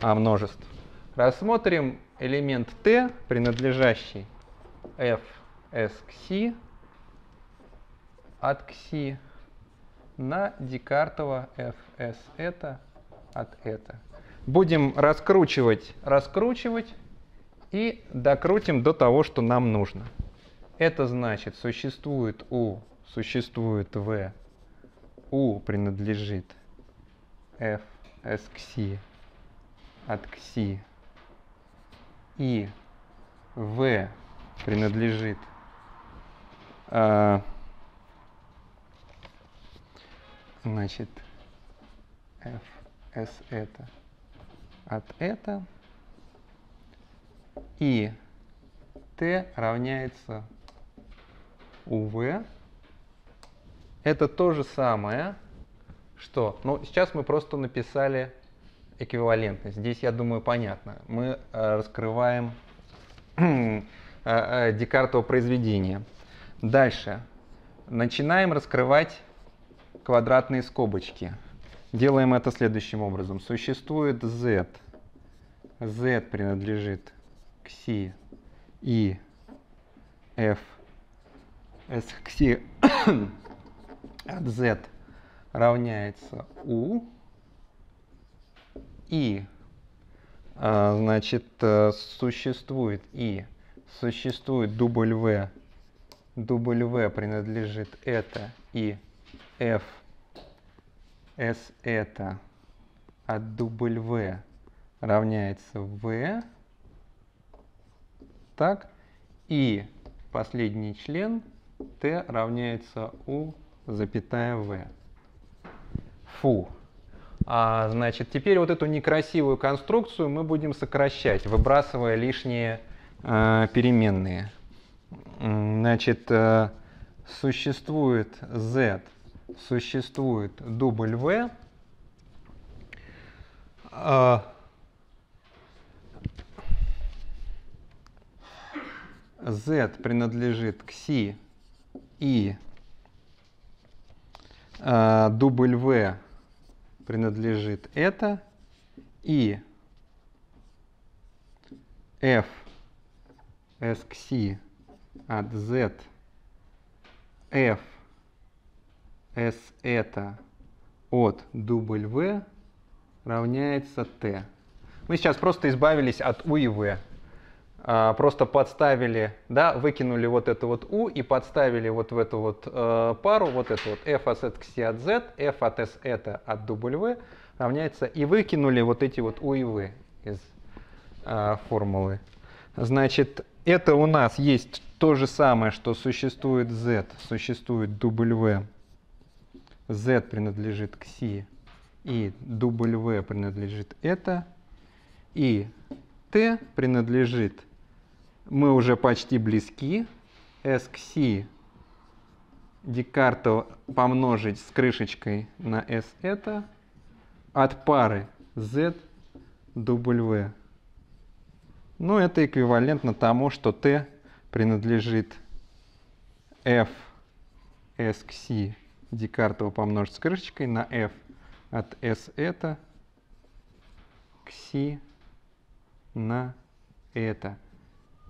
а, множеств. Рассмотрим элемент t, принадлежащий f s к c от кси на Декартова f s это от это. Будем раскручивать, раскручивать и докрутим до того, что нам нужно. Это значит, существует U, существует V, U принадлежит F, S к от кси и V принадлежит а, значит F, S это от это и t равняется uv. Это то же самое, что... Ну, сейчас мы просто написали эквивалентность. Здесь, я думаю, понятно. Мы э, раскрываем э, э, Декартово произведение. Дальше. Начинаем раскрывать квадратные скобочки. Делаем это следующим образом. Существует z. z принадлежит кси и f s кси от z равняется u. И а, значит э, существует и существует дубль v принадлежит это и f s это. От дубль v равняется v так, и последний член t равняется u запятая v. Фу. А, значит, теперь вот эту некрасивую конструкцию мы будем сокращать, выбрасывая лишние э, переменные. Значит, э, существует z, существует дубль v. z принадлежит к си и э, v принадлежит это и f s к си от z f s это от v равняется t. Мы сейчас просто избавились от u и v. А, просто подставили, да, выкинули вот это вот u и подставили вот в эту вот э, пару, вот эту вот f от x от z, f от s это от w равняется, и выкинули вот эти вот u и v из э, формулы. Значит, это у нас есть то же самое, что существует z, существует w, z принадлежит к си, и w принадлежит это, и t принадлежит мы уже почти близки. S к C Декарта помножить с крышечкой на S это от пары Z W. Ну, это эквивалентно тому, что T принадлежит F S к C Декартова помножить с крышечкой на F от S это к C на это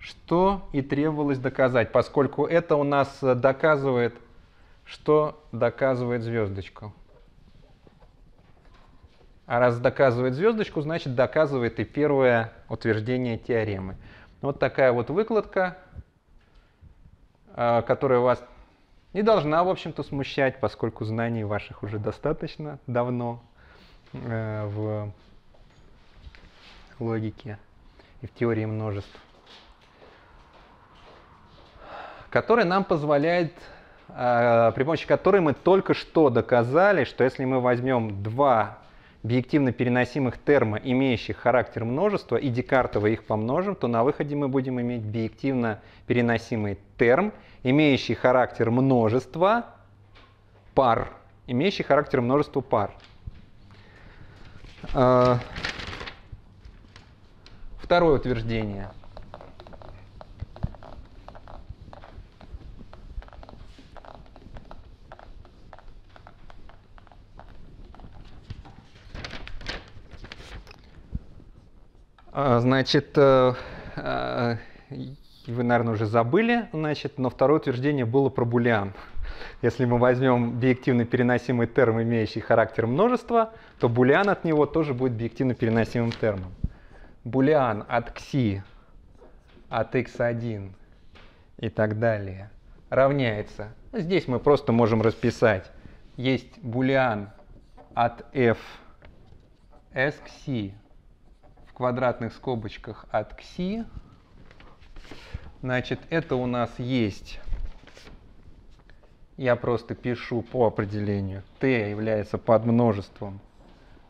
что и требовалось доказать, поскольку это у нас доказывает, что доказывает звездочку. А раз доказывает звездочку, значит доказывает и первое утверждение теоремы. Вот такая вот выкладка, а, которая вас не должна, в общем-то, смущать, поскольку знаний ваших уже достаточно давно э, в логике и в теории множеств который нам позволяет, э, при помощи которой мы только что доказали, что если мы возьмем два объективно переносимых терма, имеющих характер множества, и Декартова их помножим, то на выходе мы будем иметь объективно переносимый терм, имеющий характер множества пар, имеющий характер множества пар. А, второе утверждение. Значит, э, э, вы, наверное, уже забыли, значит, но второе утверждение было про булиан. Если мы возьмем биективно переносимый терм, имеющий характер множества, то булиан от него тоже будет биективно переносимым термом. Булиан от кси, от x1 и так далее равняется. Здесь мы просто можем расписать. Есть булиан от f s кси в квадратных скобочках от кси Значит, это у нас есть, я просто пишу по определению, t является подмножеством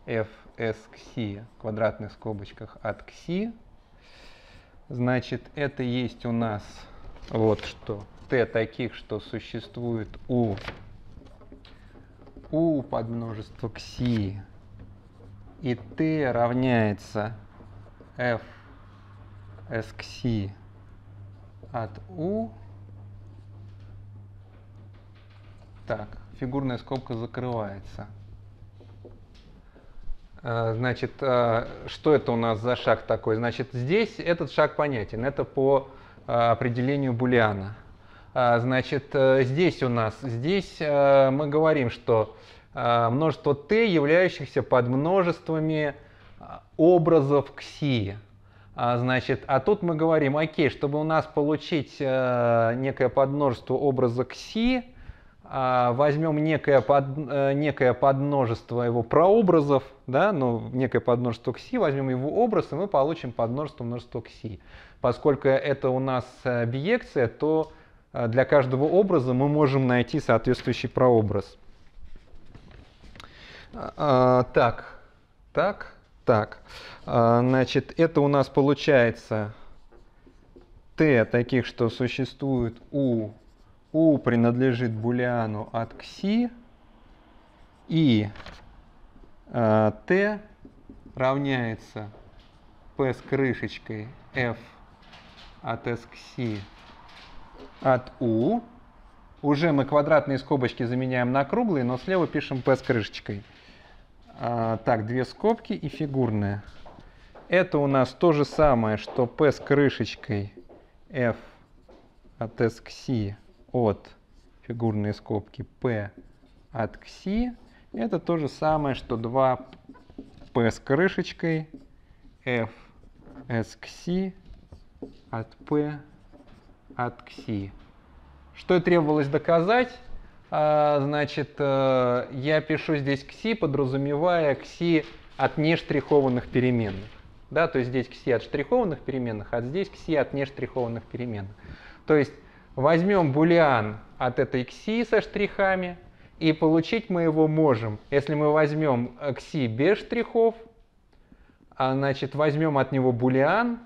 f s кси в квадратных скобочках от кси. Значит, это есть у нас вот что. t таких, что существует у у подмножества кси и t равняется f s кси от U. Так, фигурная скобка закрывается. А, значит, а, что это у нас за шаг такой? Значит, здесь этот шаг понятен. Это по а, определению булиана. Значит, здесь у нас, здесь мы говорим, что множество t, являющихся под множествами образов кси. А, значит, а тут мы говорим, окей, чтобы у нас получить э, некое подмножество образа кси, э, возьмем некое, под, э, некое подмножество его прообразов, да, ну, некое подмножество кси, возьмем его образ, и мы получим подмножество множества кси. Поскольку это у нас биекция, то э, для каждого образа мы можем найти соответствующий прообраз. Э, так, так. Так, а, значит, это у нас получается t таких, что существует u, u принадлежит булиану от кси, и а, t равняется p с крышечкой f от s кси от u. Уже мы квадратные скобочки заменяем на круглые, но слева пишем p с крышечкой. А, так, две скобки и фигурная. Это у нас то же самое, что P с крышечкой F от S к C от фигурные скобки P от кси. Это то же самое, что 2 P с крышечкой F S к C от P от кси. Что требовалось доказать? А, значит, э, я пишу здесь кси, подразумевая кси от нештрихованных переменных. Да, то есть здесь кси от штрихованных переменных, а здесь кси от нештрихованных переменных. То есть возьмем булиан от этой кси со штрихами, и получить мы его можем, если мы возьмем кси без штрихов, а, значит, возьмем от него булиан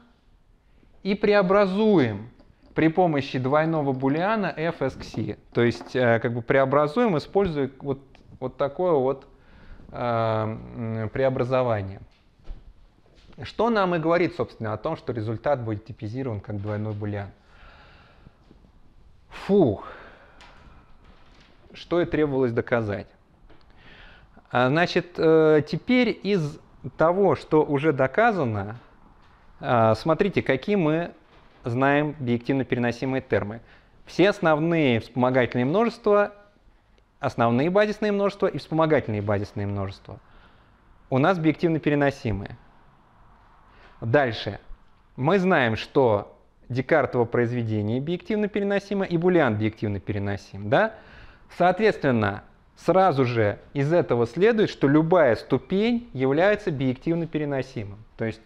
и преобразуем при помощи двойного булиана fxc. То есть э, как бы преобразуем, используя вот, вот такое вот э, преобразование. Что нам и говорит, собственно, о том, что результат будет типизирован как двойной булиан. Фух. Что и требовалось доказать. А, значит, э, теперь из того, что уже доказано, э, смотрите, какие мы знаем биективно переносимые термы. Все основные вспомогательные множества, основные базисные множества и вспомогательные базисные множества у нас биективно переносимые. Дальше. Мы знаем, что Декартово произведение биективно переносимо и булиан биективно переносим. Да? Соответственно, сразу же из этого следует, что любая ступень является биективно переносимым. То есть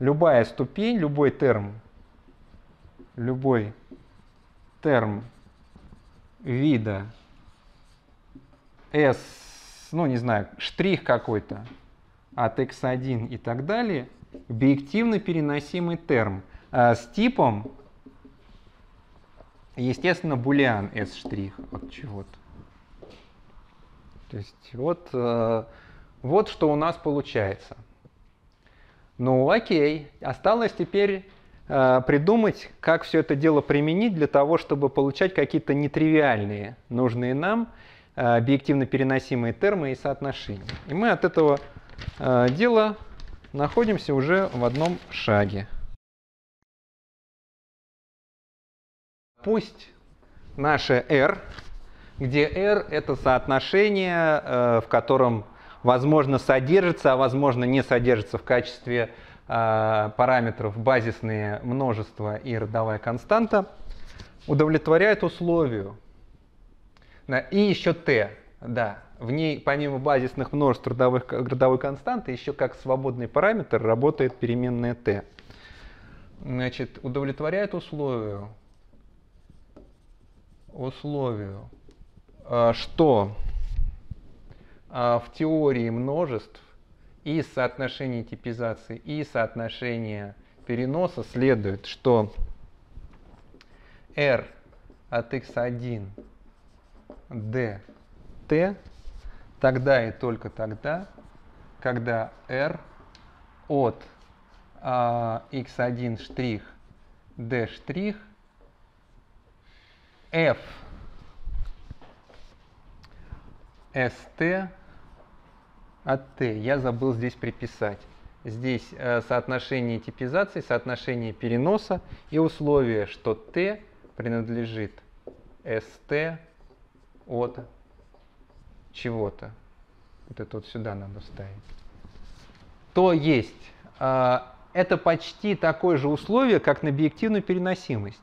любая ступень, любой терм любой терм вида s, ну не знаю, штрих какой-то от x1 и так далее, объективно переносимый терм а с типом, естественно, булиан s' от чего-то. То есть вот э, вот что у нас получается. Ну окей, осталось теперь придумать, как все это дело применить для того, чтобы получать какие-то нетривиальные, нужные нам, э, объективно переносимые термы и соотношения. И мы от этого э, дела находимся уже в одном шаге. Пусть наше R, где R это соотношение, э, в котором возможно содержится, а возможно не содержится в качестве э, параметров базисные множества и родовая константа, удовлетворяет условию. И еще t, да, в ней помимо базисных множеств родовых, родовой константы еще как свободный параметр работает переменная t. Значит, удовлетворяет условию, условию, э, что а, в теории множеств и соотношения типизации, и соотношения переноса следует, что r от x1 dt тогда и только тогда, когда r от а, x1 штрих d штрих f st от t. Я забыл здесь приписать. Здесь э, соотношение типизации, соотношение переноса и условие, что t принадлежит st от чего-то. Вот это вот сюда надо вставить. То есть, э, это почти такое же условие, как на объективную переносимость.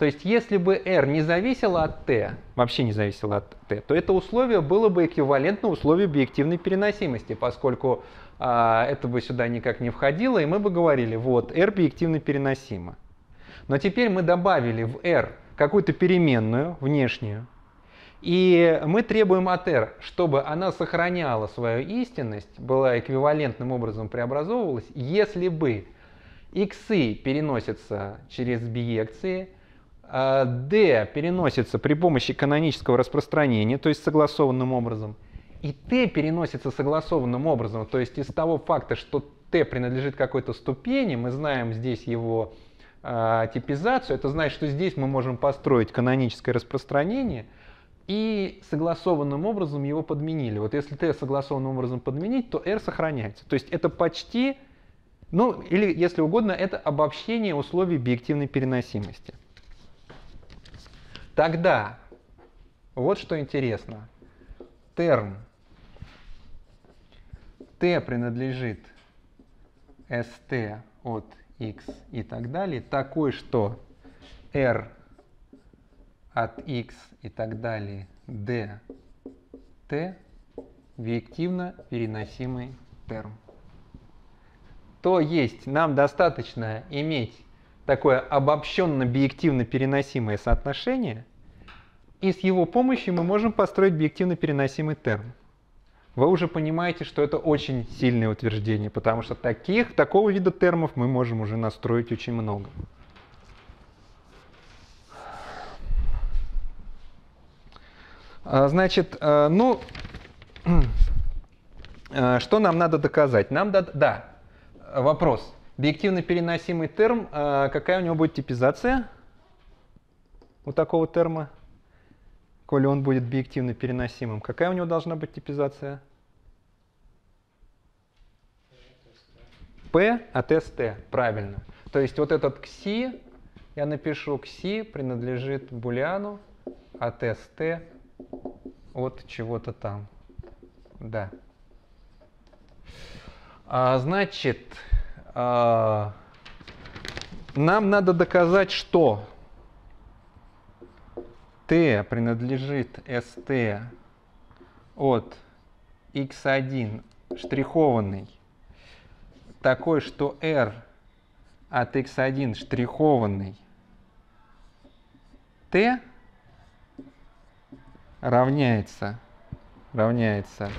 То есть, если бы r не зависело от t, вообще не зависело от t, то это условие было бы эквивалентно условию объективной переносимости, поскольку а, это бы сюда никак не входило, и мы бы говорили, вот, r объективно переносимо. Но теперь мы добавили в r какую-то переменную внешнюю, и мы требуем от r, чтобы она сохраняла свою истинность, была эквивалентным образом преобразовывалась, если бы x переносятся через биекции, D переносится при помощи канонического распространения, то есть согласованным образом, и T переносится согласованным образом, то есть из того факта, что T принадлежит какой-то ступени, мы знаем здесь его э, типизацию, это значит, что здесь мы можем построить каноническое распространение, и согласованным образом его подменили. Вот если T согласованным образом подменить, то R сохраняется. То есть это почти, ну или если угодно, это обобщение условий объективной переносимости. Тогда, вот что интересно, терм. T принадлежит st от x и так далее, такой, что r от x и так далее d t объективно переносимый терм. То есть нам достаточно иметь такое обобщенно-биективно переносимое соотношение, и с его помощью мы можем построить объективно переносимый терм. Вы уже понимаете, что это очень сильное утверждение, потому что таких, такого вида термов мы можем уже настроить очень много. А, значит, а, ну, а, что нам надо доказать? Нам надо, да, вопрос. Объективно переносимый терм, какая у него будет типизация у такого терма? Коли он будет объективно переносимым, какая у него должна быть типизация? P от ST, правильно. То есть вот этот кси, я напишу кси принадлежит булиану от ST от чего-то там. Да. А, значит, а, нам надо доказать, что t принадлежит st от x1 штрихованный. Такой, что r от x1 штрихованный. T равняется, равняется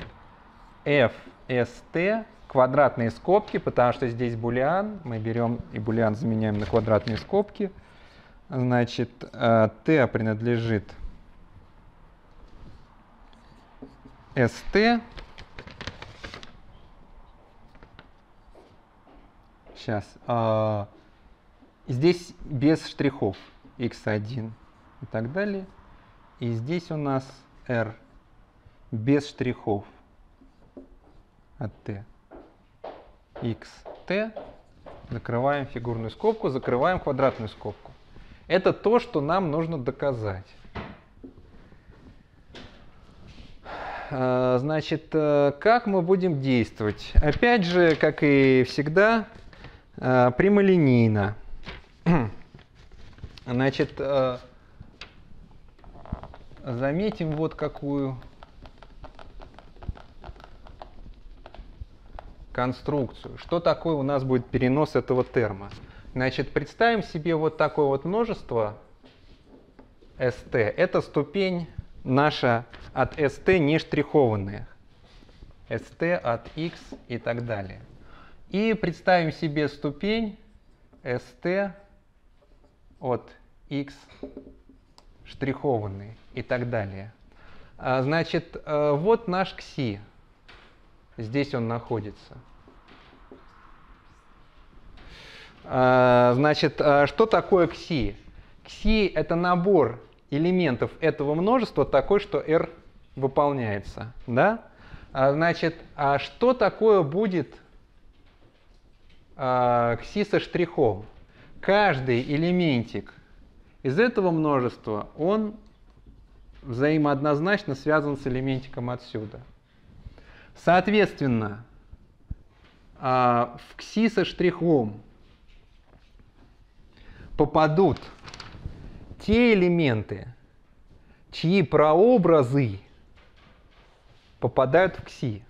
f st квадратные скобки, потому что здесь булиан, мы берем и булиан заменяем на квадратные скобки – значит, э, Т принадлежит СТ. Сейчас. А, здесь без штрихов x1 и так далее. И здесь у нас R без штрихов от T. xt. Закрываем фигурную скобку, закрываем квадратную скобку. Это то, что нам нужно доказать. А, значит, э, как мы будем действовать? Опять же, как и всегда, э, прямолинейно. Значит, э, заметим вот какую конструкцию. Что такое у нас будет перенос этого терма? Значит, представим себе вот такое вот множество st. Это ступень наша от st не штрихованная. st от x и так далее. И представим себе ступень st от x штрихованный и так далее. А, значит, э, вот наш кси. Здесь он находится. А, значит, э, что такое кси? Кси — это набор элементов этого множества такой, что r выполняется. Да? А, значит, а что такое будет а, кси со штрихом? Каждый элементик из этого множества, он взаимооднозначно связан с элементиком отсюда. Соответственно, а, в кси со штрихом попадут те элементы, чьи прообразы попадают в КСИ.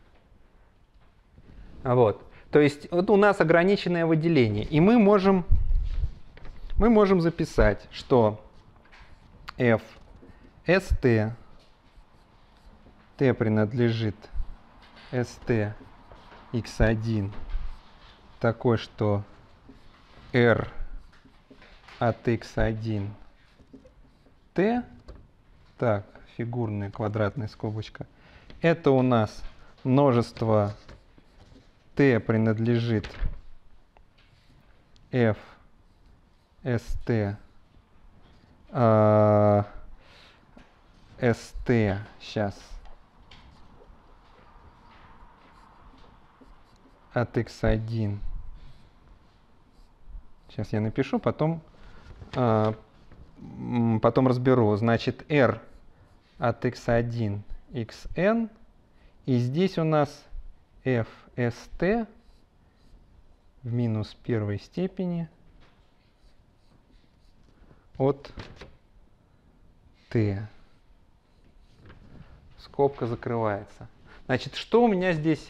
Вот. То есть вот у нас ограниченное выделение. И мы можем, мы можем записать, что f st t принадлежит st x1 такой, что r от x1 t, так, фигурная квадратная скобочка, это у нас множество t принадлежит f st э, st сейчас от x1 сейчас я напишу потом потом разберу. Значит, r от x1 xn. И здесь у нас fst в минус первой степени от t. Скобка закрывается. Значит, что у меня здесь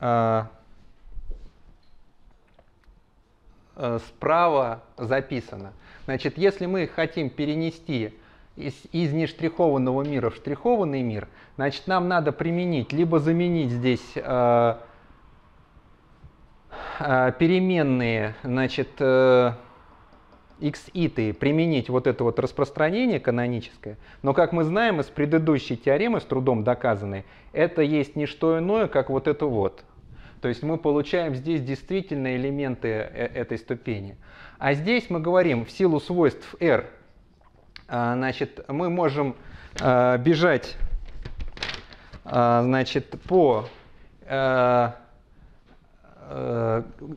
а, а, справа записано? Значит, если мы хотим перенести из, из нештрихованного мира в штрихованный мир, значит, нам надо применить, либо заменить здесь э, э, переменные, значит, э, x-иты, применить вот это вот распространение каноническое. Но, как мы знаем из предыдущей теоремы, с трудом доказанной, это есть не что иное, как вот это вот. То есть мы получаем здесь действительно элементы э, этой ступени. А здесь мы говорим в силу свойств R, а, значит, мы можем а, бежать а, значит, по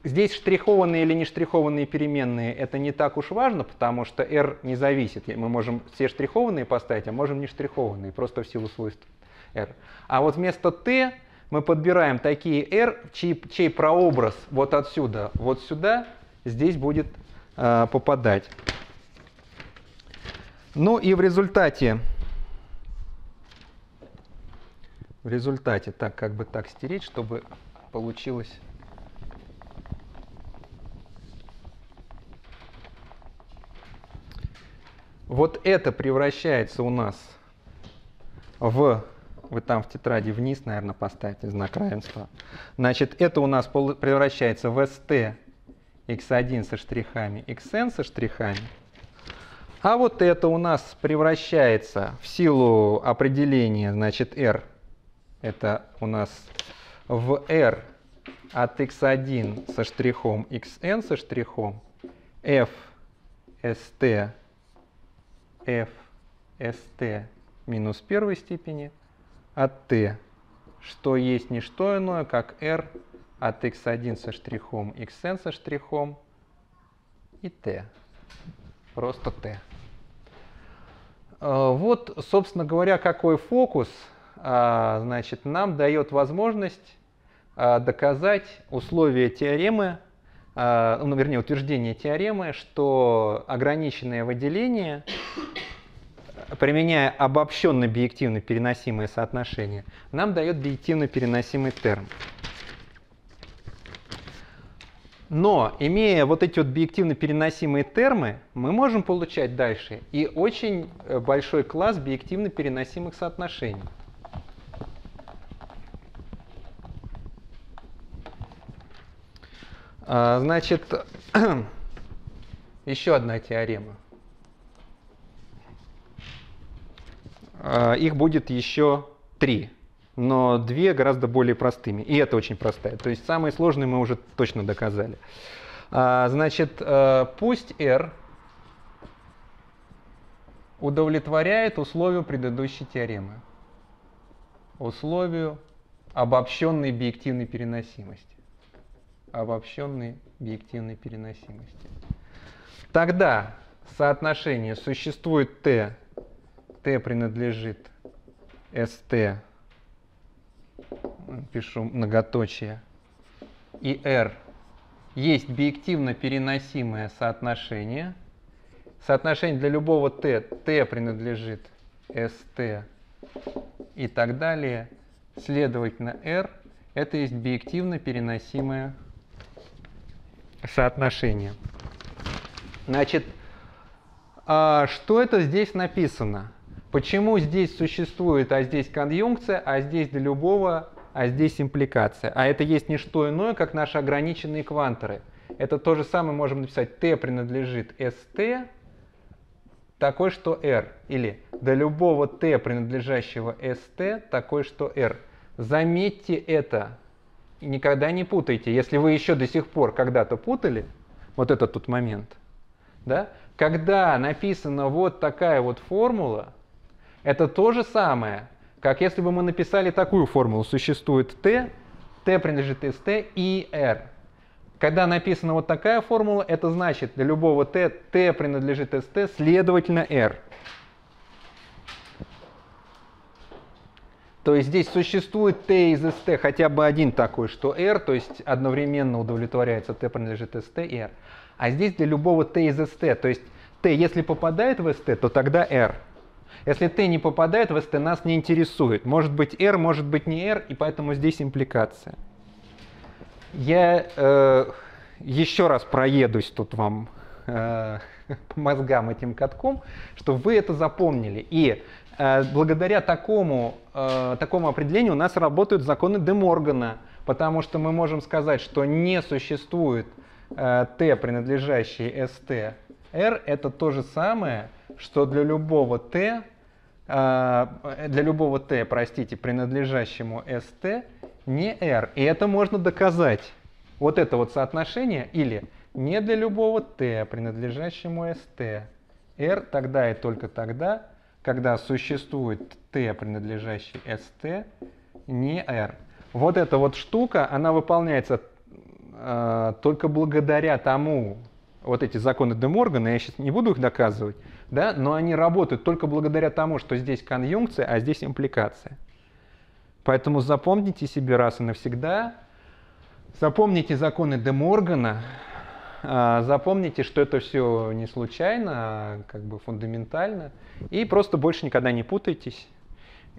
Здесь штрихованные или не штрихованные переменные, это не так уж важно, потому что r не зависит. Мы можем все штрихованные поставить, а можем не штрихованные, просто в силу свойств r. А вот вместо t мы подбираем такие r, чей, чей прообраз вот отсюда, вот сюда, здесь будет Э, попадать. Ну и в результате, в результате, так как бы так стереть, чтобы получилось Вот это превращается у нас в, вы там в тетради вниз, наверное, поставьте знак равенства. Значит, это у нас превращается в st x1 со штрихами, xn со штрихами. А вот это у нас превращается в силу определения, значит, r, это у нас в r от x1 со штрихом xn со штрихом f st f st минус первой степени от t, что есть не что иное, как r от x1 со штрихом xn со штрихом и t. Просто t. А, вот, собственно говоря, какой фокус а, значит, нам дает возможность а, доказать условия теоремы, ну, вернее, утверждение теоремы, что ограниченное выделение, применяя обобщенно биективно переносимое соотношение, нам дает биективно переносимый терм. Но, имея вот эти вот биективно переносимые термы, мы можем получать дальше и очень э, большой класс биективно переносимых соотношений. А, значит, еще одна теорема. Их будет еще три но две гораздо более простыми. И это очень простая. То есть самые сложные мы уже точно доказали. А, значит, э, пусть R удовлетворяет условию предыдущей теоремы. Условию обобщенной биективной переносимости. Обобщенной биективной переносимости. Тогда соотношение существует T, T принадлежит ST пишу многоточие, и R есть биективно переносимое соотношение. Соотношение для любого t, t принадлежит st и так далее. Следовательно, R это есть биективно переносимое соотношение. Значит, а что это здесь написано? Почему здесь существует, а здесь конъюнкция, а здесь для любого, а здесь импликация? А это есть не что иное, как наши ограниченные кванторы. Это то же самое можем написать t принадлежит st, такой, что r. Или для любого t, принадлежащего st, такой, что r. Заметьте это. Никогда не путайте. Если вы еще до сих пор когда-то путали, вот этот тут момент, да, когда написана вот такая вот формула, это то же самое, как если бы мы написали такую формулу. Существует t, t принадлежит st и r. Когда написана вот такая формула, это значит для любого t, t принадлежит st, следовательно r. То есть здесь существует t из st хотя бы один такой, что r, то есть одновременно удовлетворяется t принадлежит st и r. А здесь для любого t из st, то есть t, если попадает в st, то тогда r. Если t не попадает в st, нас не интересует. Может быть r, может быть не r, и поэтому здесь импликация. Я э, еще раз проедусь тут вам э, по мозгам этим катком, чтобы вы это запомнили. И э, благодаря такому, э, такому определению у нас работают законы Де Моргана, потому что мы можем сказать, что не существует э, t, принадлежащий st, r, это то же самое, что для любого а, для любого t, простите, принадлежащему st, не r. И это можно доказать. Вот это вот соотношение или не для любого t, принадлежащему st. r тогда и только тогда, когда существует t, принадлежащий st, не r. Вот эта вот штука, она выполняется э, только благодаря тому, вот эти законы Де Моргана, я сейчас не буду их доказывать, да, но они работают только благодаря тому, что здесь конъюнкция, а здесь импликация. Поэтому запомните себе раз и навсегда, запомните законы Де Моргана, а, запомните, что это все не случайно, а как бы фундаментально, и просто больше никогда не путайтесь.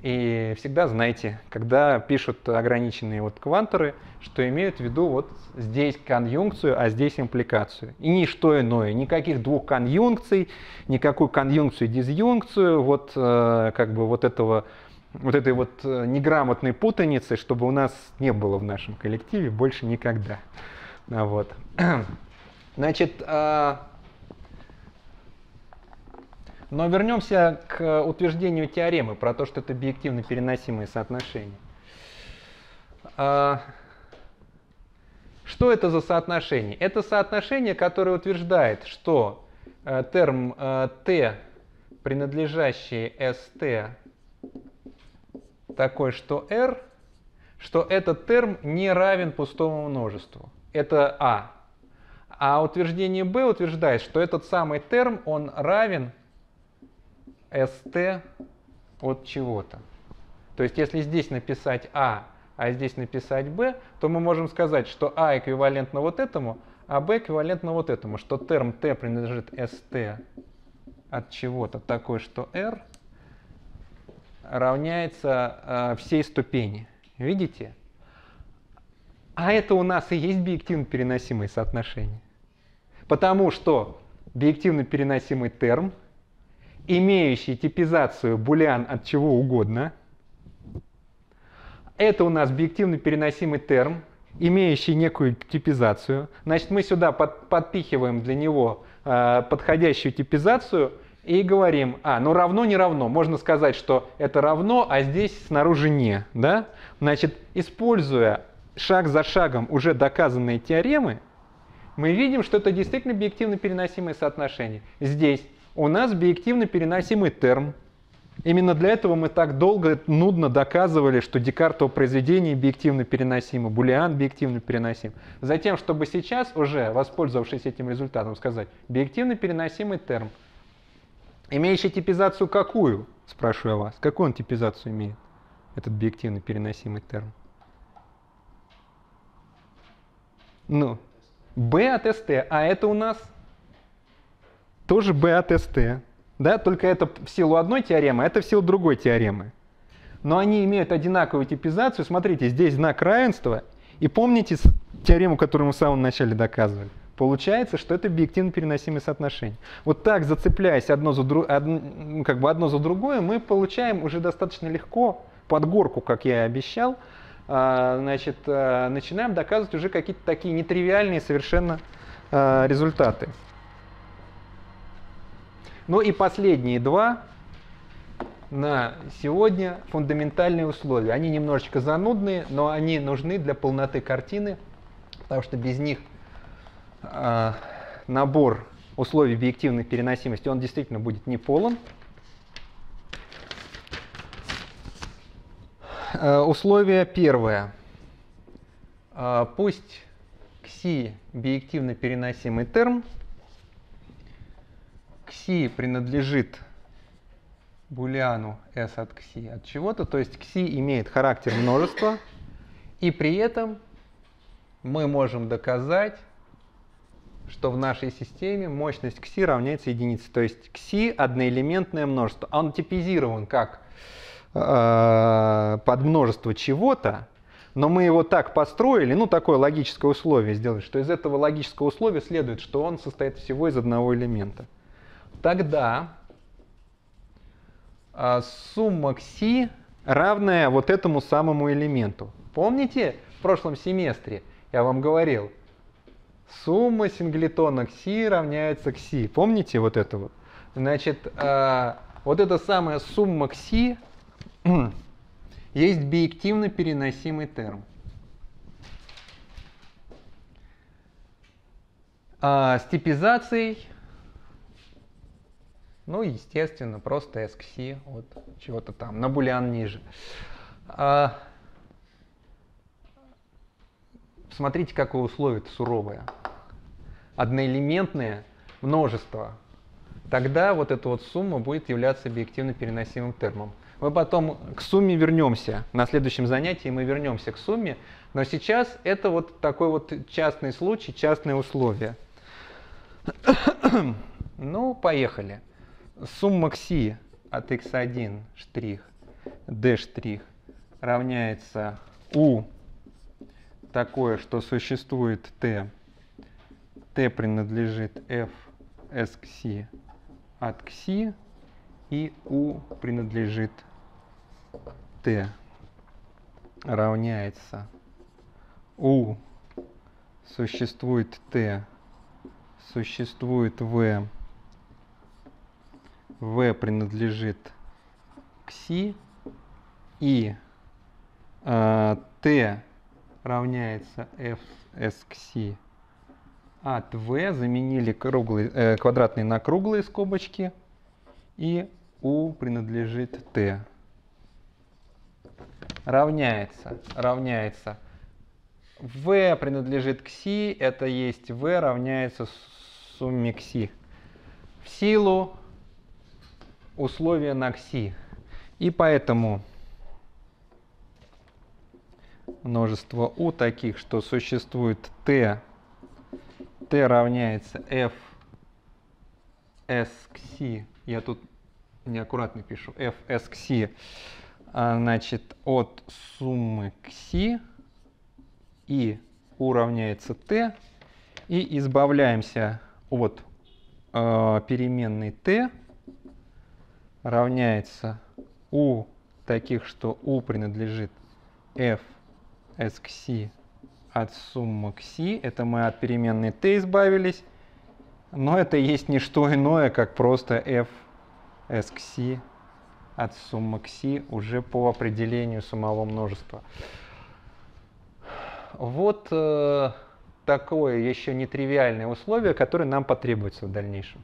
И всегда знайте, когда пишут ограниченные вот кванторы, что имеют в виду вот здесь конъюнкцию, а здесь импликацию. И ничто иное, никаких двух конъюнкций, никакую конъюнкцию и дизъюнкцию, вот э, как бы вот этого вот этой вот э, неграмотной путаницы, чтобы у нас не было в нашем коллективе больше никогда. Вот. Значит, э, но вернемся к утверждению теоремы про то, что это объективно переносимые соотношения. А, Что это за соотношение? Это соотношение, которое утверждает, что э, терм э, t, принадлежащий st, такой, что r, что этот терм не равен пустому множеству. Это а. А утверждение b утверждает, что этот самый терм, он равен st от чего-то. То есть если здесь написать а, а здесь написать b, то мы можем сказать, что а эквивалентно вот этому, а b эквивалентно вот этому, что терм t принадлежит st от чего-то такой, что r равняется э, всей ступени. Видите? А это у нас и есть биективно переносимые соотношения. Потому что биективно переносимый терм, имеющий типизацию булян от чего угодно – это у нас объективно переносимый терм, имеющий некую типизацию. Значит, мы сюда под, подпихиваем для него э, подходящую типизацию и говорим, а, ну равно, не равно. Можно сказать, что это равно, а здесь снаружи не. Да? Значит, используя шаг за шагом уже доказанные теоремы, мы видим, что это действительно объективно переносимые соотношения. Здесь у нас объективно переносимый терм, Именно для этого мы так долго, нудно доказывали, что Декартово произведение объективно переносимо, Булиан объективно переносим. Затем, чтобы сейчас уже, воспользовавшись этим результатом, сказать, объективно переносимый терм, имеющий типизацию какую, спрашиваю вас, какую он типизацию имеет, этот объективно переносимый терм? Ну, B от ST, а это у нас тоже B от ST. Да? Только это в силу одной теоремы, а это в силу другой теоремы. Но они имеют одинаковую типизацию. Смотрите, здесь знак равенства. И помните теорему, которую мы в самом начале доказывали? Получается, что это объективно переносимые соотношения. Вот так, зацепляясь одно за, дру... ну, как бы одно за другое, мы получаем уже достаточно легко, под горку, как я и обещал, а, значит, а, начинаем доказывать уже какие-то такие нетривиальные совершенно а, результаты. Ну и последние два на сегодня фундаментальные условия. Они немножечко занудные, но они нужны для полноты картины, потому что без них э, набор условий объективной переносимости, он действительно будет не полон. Э, условие первое. Э, пусть кси биективно переносимый терм – кси принадлежит булиану s от кси от чего-то, то есть кси имеет характер множества, и при этом мы можем доказать, что в нашей системе мощность кси равняется единице. То есть кси одноэлементное множество. Он типизирован как э, под множество чего-то, но мы его так построили, ну такое логическое условие сделали, что из этого логического условия следует, что он состоит всего из одного элемента тогда а, сумма кси равная вот этому самому элементу. Помните, в прошлом семестре я вам говорил, сумма синглетона кси равняется кси. Помните вот это вот? Значит, а, вот эта самая сумма кси есть биективно переносимый терм. А, с типизацией ну, естественно, просто SXC вот чего-то там, на булиан ниже. А, смотрите, какое условие суровое. Одноэлементное множество. Тогда вот эта вот сумма будет являться объективно переносимым термом. Мы потом к сумме вернемся. На следующем занятии мы вернемся к сумме. Но сейчас это вот такой вот частный случай, частное условие. ну, поехали сумма кси от x1 штрих d штрих равняется u такое, что существует t, t принадлежит f s кси от кси и u принадлежит t равняется u существует t существует v v принадлежит к си и э, t равняется f s кси от v, заменили круглые, э, квадратные на круглые скобочки, и u принадлежит t. Равняется, равняется. v принадлежит к си, это есть v равняется сумме к си. В силу условия на кси. И поэтому множество u таких, что существует t, t равняется f s к си, я тут неаккуратно пишу, f s к си, а, значит, от суммы к си и u равняется t, и избавляемся от э, переменной t, равняется u таких, что u принадлежит f s к si от суммы к si. Это мы от переменной t избавились. Но это есть не что иное, как просто f s к si от суммы к si уже по определению самого множества. Вот э, такое еще нетривиальное условие, которое нам потребуется в дальнейшем.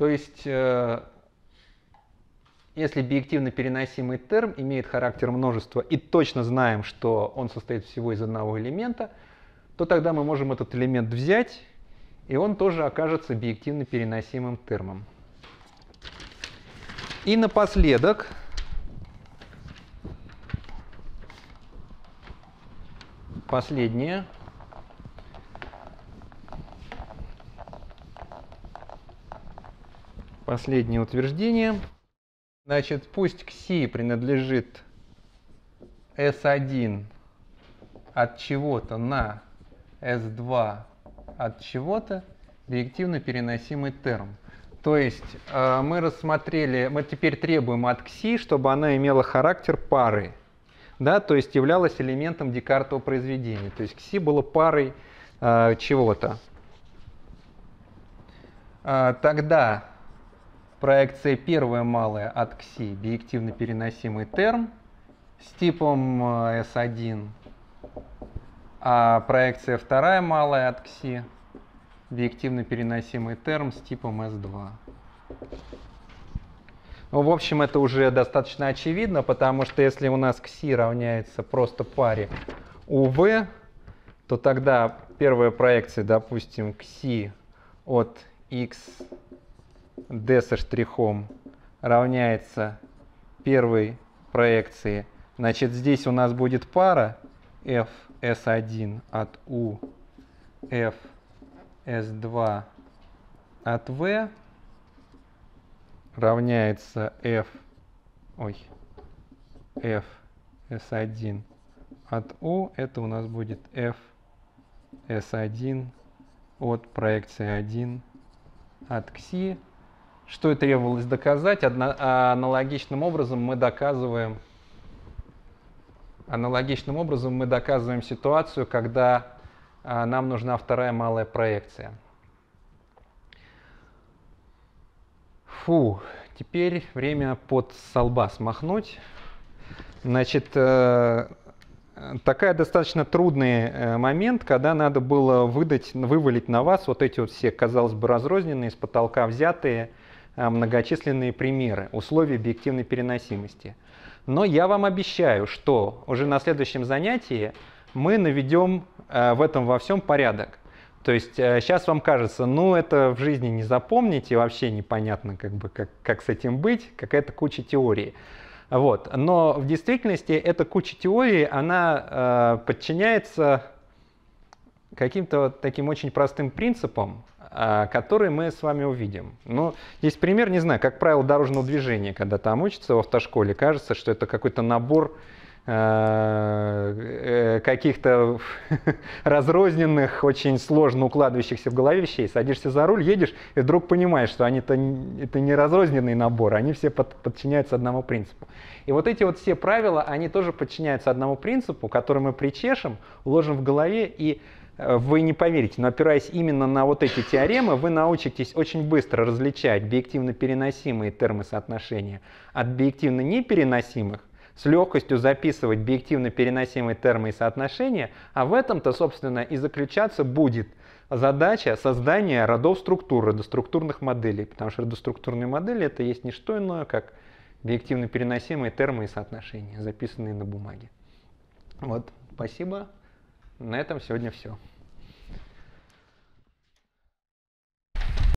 То есть, э, если объективно переносимый терм имеет характер множества и точно знаем, что он состоит всего из одного элемента, то тогда мы можем этот элемент взять, и он тоже окажется объективно переносимым термом. И напоследок, последнее – Последнее утверждение. Значит, пусть кси принадлежит S1 от чего-то на S2 от чего-то, объективно переносимый терм. То есть э, мы рассмотрели, мы теперь требуем от кси, чтобы она имела характер пары, да, то есть являлась элементом Декартова произведения. То есть кси было парой э, чего-то. Э, тогда проекция первая малая от КСИ, биективно переносимый терм с типом S1, э, а проекция вторая малая от КСИ, биективно переносимый терм с типом S2. Ну, в общем, это уже достаточно очевидно, потому что если у нас КСИ равняется просто паре УВ, то тогда первая проекция, допустим, КСИ от x d со штрихом равняется первой проекции, значит здесь у нас будет пара f s1 от u, f s2 от v равняется f, ой, f s1 от u, это у нас будет f s1 от проекции 1 от кси что и требовалось доказать, аналогичным образом мы доказываем Аналогичным образом мы доказываем ситуацию, когда а, нам нужна вторая малая проекция. Фу, теперь время под солба смахнуть. Значит, э, такая достаточно трудный э, момент, когда надо было выдать, вывалить на вас вот эти вот все, казалось бы, разрозненные, с потолка взятые многочисленные примеры условий объективной переносимости. Но я вам обещаю, что уже на следующем занятии мы наведем э, в этом во всем порядок. То есть сейчас э, вам кажется, ну это в жизни не запомните, вообще непонятно, как, бы, как, как с этим быть, какая-то куча теории. Вот. Но в действительности эта куча теории, она э, подчиняется каким-то таким очень простым принципам, а, который мы с вами увидим. Ну, здесь пример, не знаю, как правило дорожного движения, когда там учатся в автошколе, кажется, что это какой-то набор э, э, каких-то разрозненных, очень сложно укладывающихся в голове вещей. Садишься за руль, едешь, и вдруг понимаешь, что они -то, это не разрозненный набор, они все под, подчиняются одному принципу. И вот эти вот все правила, они тоже подчиняются одному принципу, который мы причешем, уложим в голове и вы не поверите, но опираясь именно на вот эти теоремы, вы научитесь очень быстро различать биективно переносимые термосоотношения от биективно непереносимых, с легкостью записывать биективно переносимые термы и соотношения, а в этом-то, собственно, и заключаться будет задача создания родов структур, родоструктурных моделей, потому что родоструктурные модели это есть не что иное, как биективно переносимые термы и соотношения, записанные на бумаге. Вот, спасибо. На этом сегодня все.